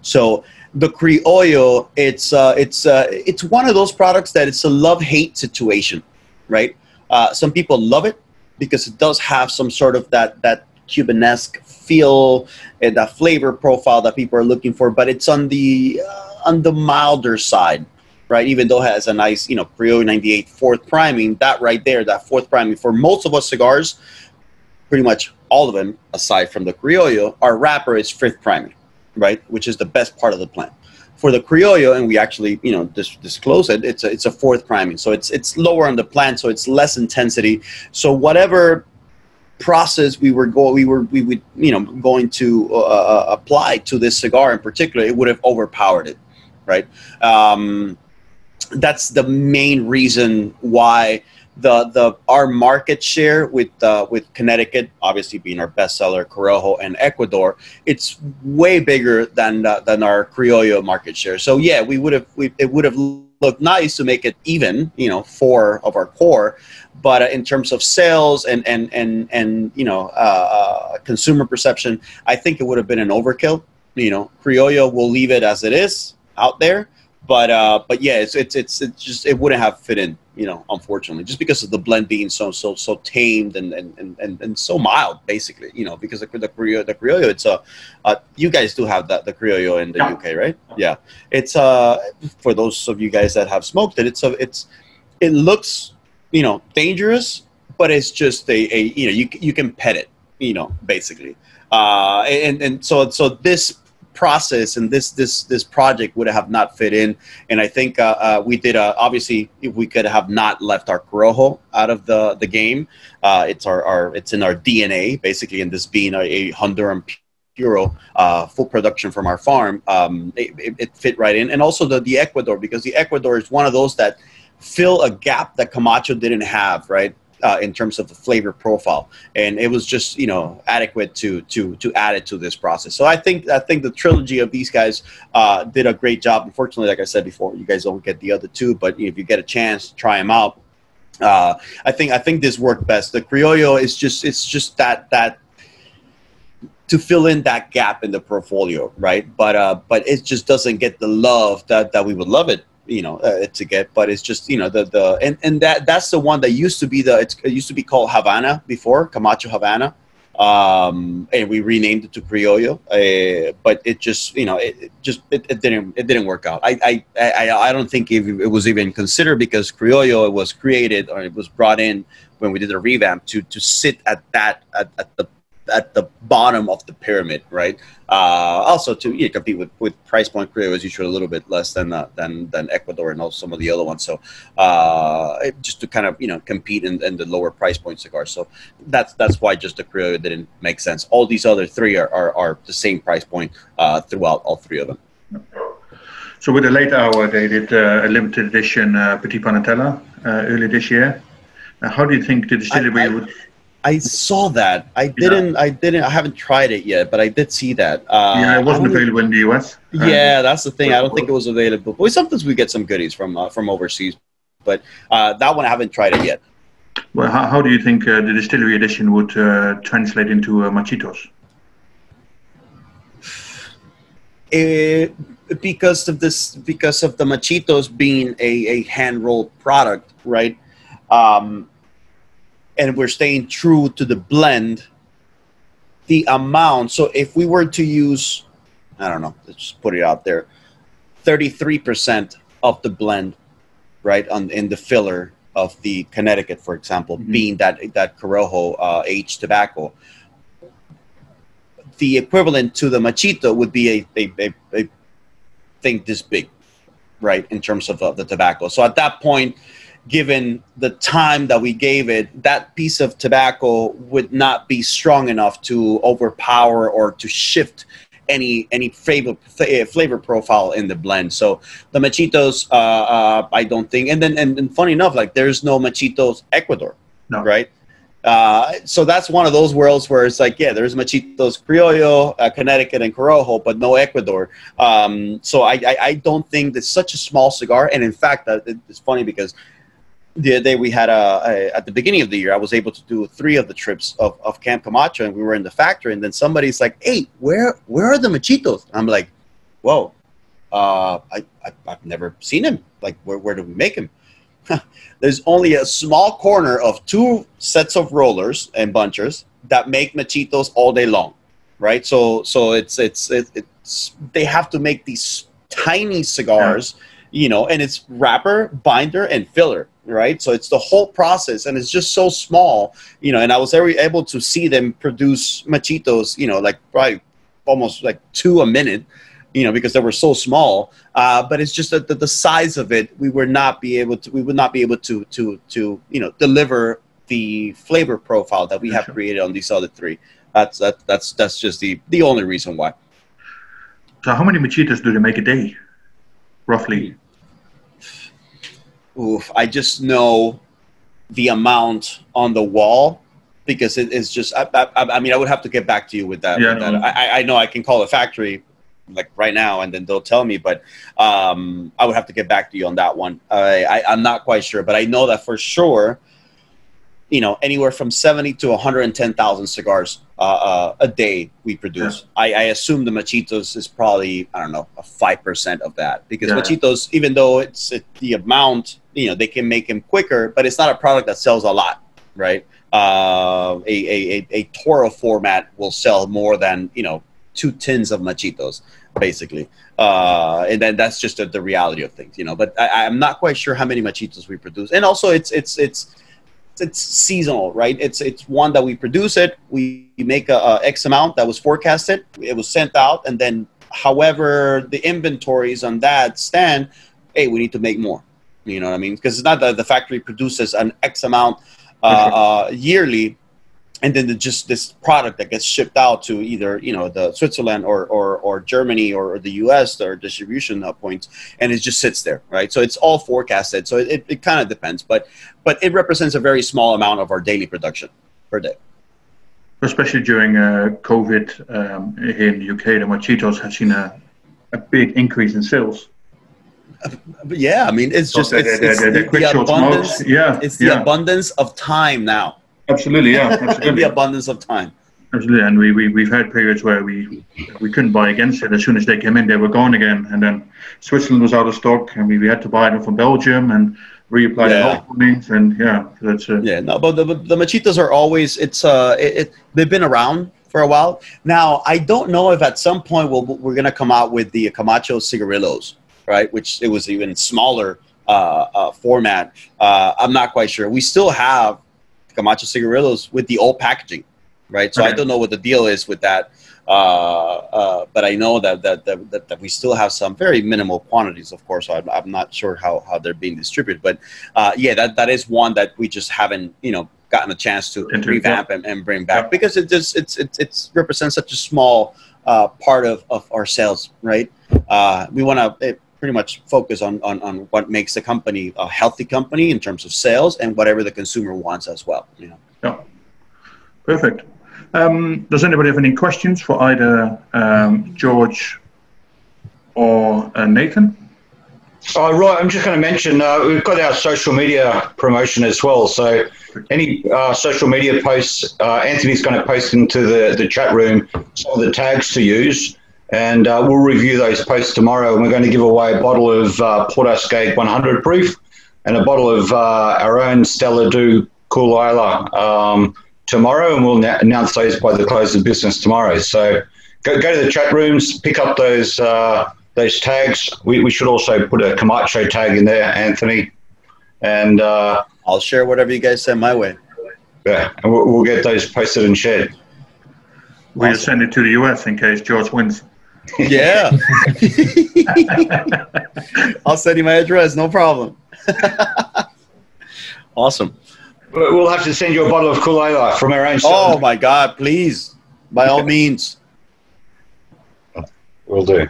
So the criollo, it's uh, it's uh, it's one of those products that it's a love hate situation, right? Uh, some people love it because it does have some sort of that that Cubanesque feel and that flavor profile that people are looking for, but it's on the uh, on the milder side, right? Even though it has a nice, you know, Criollo 98 fourth priming, that right there, that fourth priming for most of us cigars, pretty much all of them, aside from the Criollo, our wrapper is fifth priming, right? Which is the best part of the plant. For the Criollo, and we actually, you know, dis- disclose it, it's a, it's a fourth priming. So it's, it's lower on the plant, so it's less intensity. So whatever process we were going we were we would you know going to uh, uh, apply to this cigar in particular it would have overpowered it right? Um, that's the main reason why the the our market share with uh, with Connecticut obviously being our bestseller Corojo and Ecuador it's way bigger than uh, than our Criollo market share. So yeah we would have we, it would have looked nice to make it even you know four of our core but uh, in terms of sales and and and and you know uh, uh, consumer perception, I think it would have been an overkill. You know, Criollo will leave it as it is out there, but uh, but yeah, it's it's it's, it's just it wouldn't have fit in. You know, unfortunately, just because of the blend being so so so tamed and and, and, and, so mild, basically. You know, because the the Criollo, the Criollo it's a uh, you guys do have that the Criollo in the yeah. UK, right? Yeah, it's uh for those of you guys that have smoked it, it's a it's it looks you know, dangerous, but it's just a, a you know, you, you can pet it, you know, basically. Uh, and, and so, so this process and this this this project would have not fit in. And I think uh, uh, we did. Uh, obviously, if we could have not left our Corojo out of the the game, uh, it's our, our it's in our DNA basically. In this being a, a Honduran Puro uh, full production from our farm, um, it, it, fit right in. And also the, the Ecuador, because the Ecuador is one of those that fill a gap that Camacho didn't have, right? Uh, in terms of the flavor profile, and it was just you know adequate to to to add it to this process. So I think I think the trilogy of these guys uh, did a great job. Unfortunately, like I said before, you guys don't get the other two, but if you get a chance, try them out. Uh, I think I think this worked best. The Criollo is just it's just that that to fill in that gap in the portfolio, right? But uh, but it just doesn't get the love that, that we would love it, you know, uh, to get. But it's just you know the the and, and that that's the one that used to be the it used to be called Havana before Camacho Havana, um, and we renamed it to Criollo. Uh, but it just you know it, it just it, it, didn't it didn't work out. I I I, I don't think it, it was even considered because Criollo was created or it was brought in when we did a revamp to to sit at that at, at the at the bottom of the pyramid, right? Uh, also, to you know, compete with, with price point Criollo was usually a little bit less than uh, than than Ecuador and also some of the other ones. So uh, just to kind of you know compete in, in, the lower price point cigars. So that's that's why just the Criollo didn't make sense. All these other three are are, are the same price point uh, throughout all three of them. So with the late hour, they did uh, a limited edition uh, Petit Panatella early this year. how do you think the distillery would? I saw that. I didn't. Yeah. I didn't. I haven't tried it yet, but I did see that. Uh, yeah, it wasn't available in the US. Yeah, um, that's the thing. I don't think it was available. But sometimes we get some goodies from uh, from overseas, but uh, that one I haven't tried it yet. Well, how, how do you think uh, the distillery edition would uh, translate into uh, machitos? It, because of this, because of the machitos being a, a hand rolled product, right? Um, and we're staying true to the blend, the amount. So if we were to use, I don't know, let's just put it out there, 33% of the blend, right, on in the filler of the Connecticut, for example, mm-hmm. being that that Corojo uh, aged tobacco. The equivalent to the machito would be a, a, a, a thing this big, right, in terms of uh, the tobacco. So at that point, given the time that we gave it, that piece of tobacco would not be strong enough to overpower or to shift any any flavor eh, flavor profile in the blend. So the machitos, uh, uh, I don't think. And then and, and, funny enough, like there's no machitos Ecuador, no. right? Uh, so that's one of those worlds where it's like, yeah, there's Machitos Criollo, uh, Connecticut, and Corojo, but no Ecuador. Um, so I, I, I, don't think it's such a small cigar. And in fact, uh, it's funny because the other day we had a, a, at the beginning of the year i was able to do three of the trips of, of camp camacho and we were in the factory and then somebody's like hey where where are the machitos? I'm like whoa uh, I, I have never seen him. Like where, where do we make him? *laughs* There's only a small corner of two sets of rollers and bunchers that make machitos all day long right? So so it's it's it, it's they have to make these tiny cigars yeah. you know, and it's wrapper, binder, and filler, right? So it's the whole process, and it's just so small, you know. And I was able to see them produce machitos, you know, like probably almost like two a minute, you know, because they were so small. Uh, but it's just that the, the size of it, we would not be able to, we would not be able to, to, to, you know, deliver the flavor profile that we have created on these other three. That's that, that's that's just the the only reason why. So, how many machitos do they make a day, roughly? Oof, I just know the amount on the wall because it is just. I, I, I, mean, I would have to get back to you with that. Yeah, with that. I, I know I can call a factory like right now, and then they'll tell me. But um, I would have to get back to you on that one. I, I, I'm not quite sure, but I know that for sure you know anywhere from 70 to 110,000 cigars uh, uh, a day we produce. Yeah. I, I, assume the machitos is probably I don't know a five percent of that because yeah. machitos, even though it's it, the amount, you know, they can make them quicker, but it's not a product that sells a lot, right? Uh, a, a, a Toro format will sell more than you know two tins of machitos basically uh, and then that's just a, the reality of things you know but I, i'm not quite sure how many machitos we produce and also it's it's it's it's seasonal, right? It's it's one that we produce it, we make a, a X amount that was forecasted, it was sent out, and then however, the inventories on that stand, hey, we need to make more. You know what I mean? Because it's not that the factory produces an X amount uh, uh, yearly, and then the, just this product that gets shipped out to either you know the Switzerland or or, or Germany or the U.S. or distribution points, and it just sits there, right? So it's all forecasted. So it, it, it kind of depends, but but it represents a very small amount of our daily production per day. Especially during uh, COVID um, here in the UK, the Machitos has seen a, a big increase in sales. But yeah, I mean, it's just the, it's, the, it's the, the, quick abundance. smokes. Yeah, It's the yeah, abundance of time now. absolutely, yeah, *laughs* the abundance of time. Absolutely, and we, we we've had periods where we we couldn't buy against it. As soon as they came in, they were gone again, and then Switzerland was out of stock, and we, we had to buy them from Belgium and reapply the Yeah. health warnings, and yeah, that's uh, Yeah, no, but the, the machitos are always it's uh it, it they've been around for a while. Now I don't know if at some point we'll, we're gonna come out with the Camacho cigarillos, right? Which it was even smaller uh, uh, format. Uh, I'm not quite sure. We still have Camacho cigarillos with the old packaging, right? So I don't know what the deal is with that. Uh, uh, but I know that that, that that we still have some very minimal quantities, of course. So I'm, I'm not sure how, how they're being distributed, but uh, yeah, that, that is one that we just haven't, you know, gotten a chance to Into- revamp and, and bring back Yeah. because it just it's it's it's represents such a small uh, part of, of our sales, right? Uh, we want to pretty much focus on, on on what makes the company a healthy company in terms of sales and whatever the consumer wants as well. You know. yeah, perfect. Um, does anybody have any questions for either um, George or uh, Nathan? Oh, right. I'm just going to mention uh, we've got our social media promotion as well. So, any uh, social media posts, uh, Anthony's going to post into the, the chat room some of the tags to use, and uh, we'll review those posts tomorrow. And we're going to give away a bottle of uh, Port Askaig 100 proof and a bottle of uh, our own Stalla Dhu Caol Ila um, tomorrow, and we'll na- announce those by the close of business tomorrow. So, go, go to the chat rooms, pick up those. Uh, those tags. We, we should also put a Camacho tag in there, Anthony, and uh, I'll share whatever you guys send my way. yeah, and we'll, we'll get those posted and shared. We'll send it to the US in case George wins. Yeah. *laughs* I'll send you my address, no problem. *laughs* awesome. We'll we'll have to send you a bottle of Caol Ila from our own. Oh my God, please, by all means. we'll do.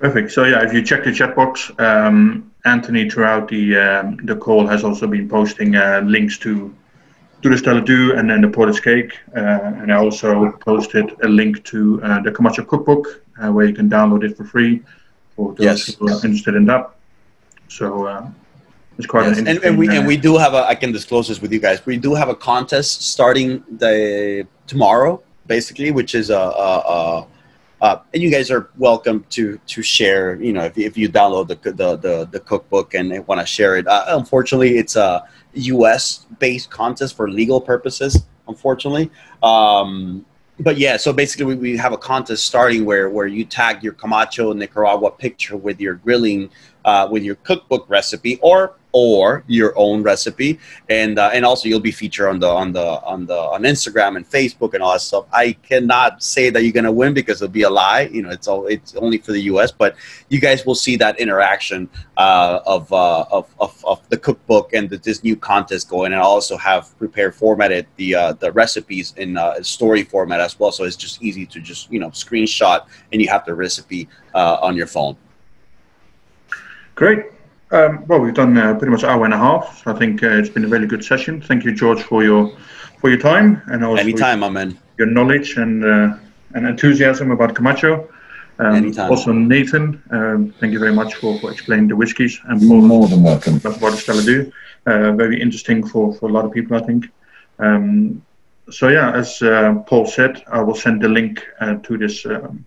Perfect. So yeah, if you check the chat box, um, Anthony throughout the um, the call has also been posting uh, links to to the Stalla Dhu and then the Port Askaig, uh, and I also posted a link to uh, the Camacho Cookbook uh, where you can download it for free for those Yes. who are interested in that. So uh, it's quite Yes, an and, and we and we do have a. I can disclose this with you guys. We do have a contest starting the tomorrow, basically, which is a. a, a uh, and you guys are welcome to to share. You know, if, if you download the the the, the cookbook and want to share it. Uh, unfortunately, it's a U.S. based contest for legal purposes. Unfortunately, um, but yeah. So basically, we, we have a contest starting where where you tag your Camacho Nicaragua picture with your grilling uh, with your cookbook recipe or or your own recipe and uh, and also you'll be featured on the on the on the on Instagram and Facebook and all that stuff. I cannot say that you're gonna win because it'll be a lie. You know, it's all it's only for the U.S. But you guys will see that interaction uh, of, uh, of of of the cookbook and the, this new contest going. And I also have prepared formatted the uh, the recipes in uh, story format as well, so it's just easy to just you know screenshot and you have the recipe uh, on your phone. Great. Um, well, we've done uh, pretty much an hour and a half. I think uh, it's been a really good session. Thank you, George, for your for your time and also Anytime, my man. your knowledge and uh, and enthusiasm about Camacho. Um, Anytime. Also, Nathan, um, thank you very much for, for explaining the whiskies and for More than welcome. about what Stalla Dhu. Uh, very interesting for, for a lot of people, I think. Um, so yeah, as uh, Paul said, I will send the link uh, to this um,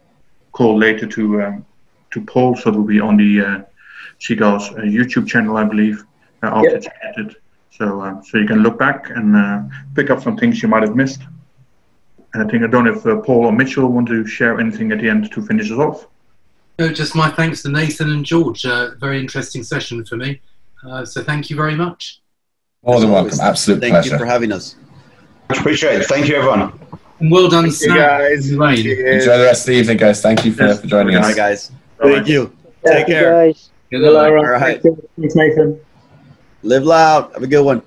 call later to um, to Paul, so it will be on the she does a YouTube channel, I believe, uh, after yep. she. So, um, so you can look back and uh, pick up some things you might have missed. And I think I don't know if uh, Paul or Mitchell want to share anything at the end to finish us off. No, just my thanks to Nathan and George. very interesting session for me. so thank you very much. More than welcome. Absolute Thank pleasure. Thank you for having us. Much appreciated. Thank you, everyone. And well done, guys. Enjoy the rest of the evening, guys. Thank you for, yes. for joining us. Night, guys. Thank you. Take care. Guys. Good luck. All right. Thanks, Nathan. Live loud. Have a good one.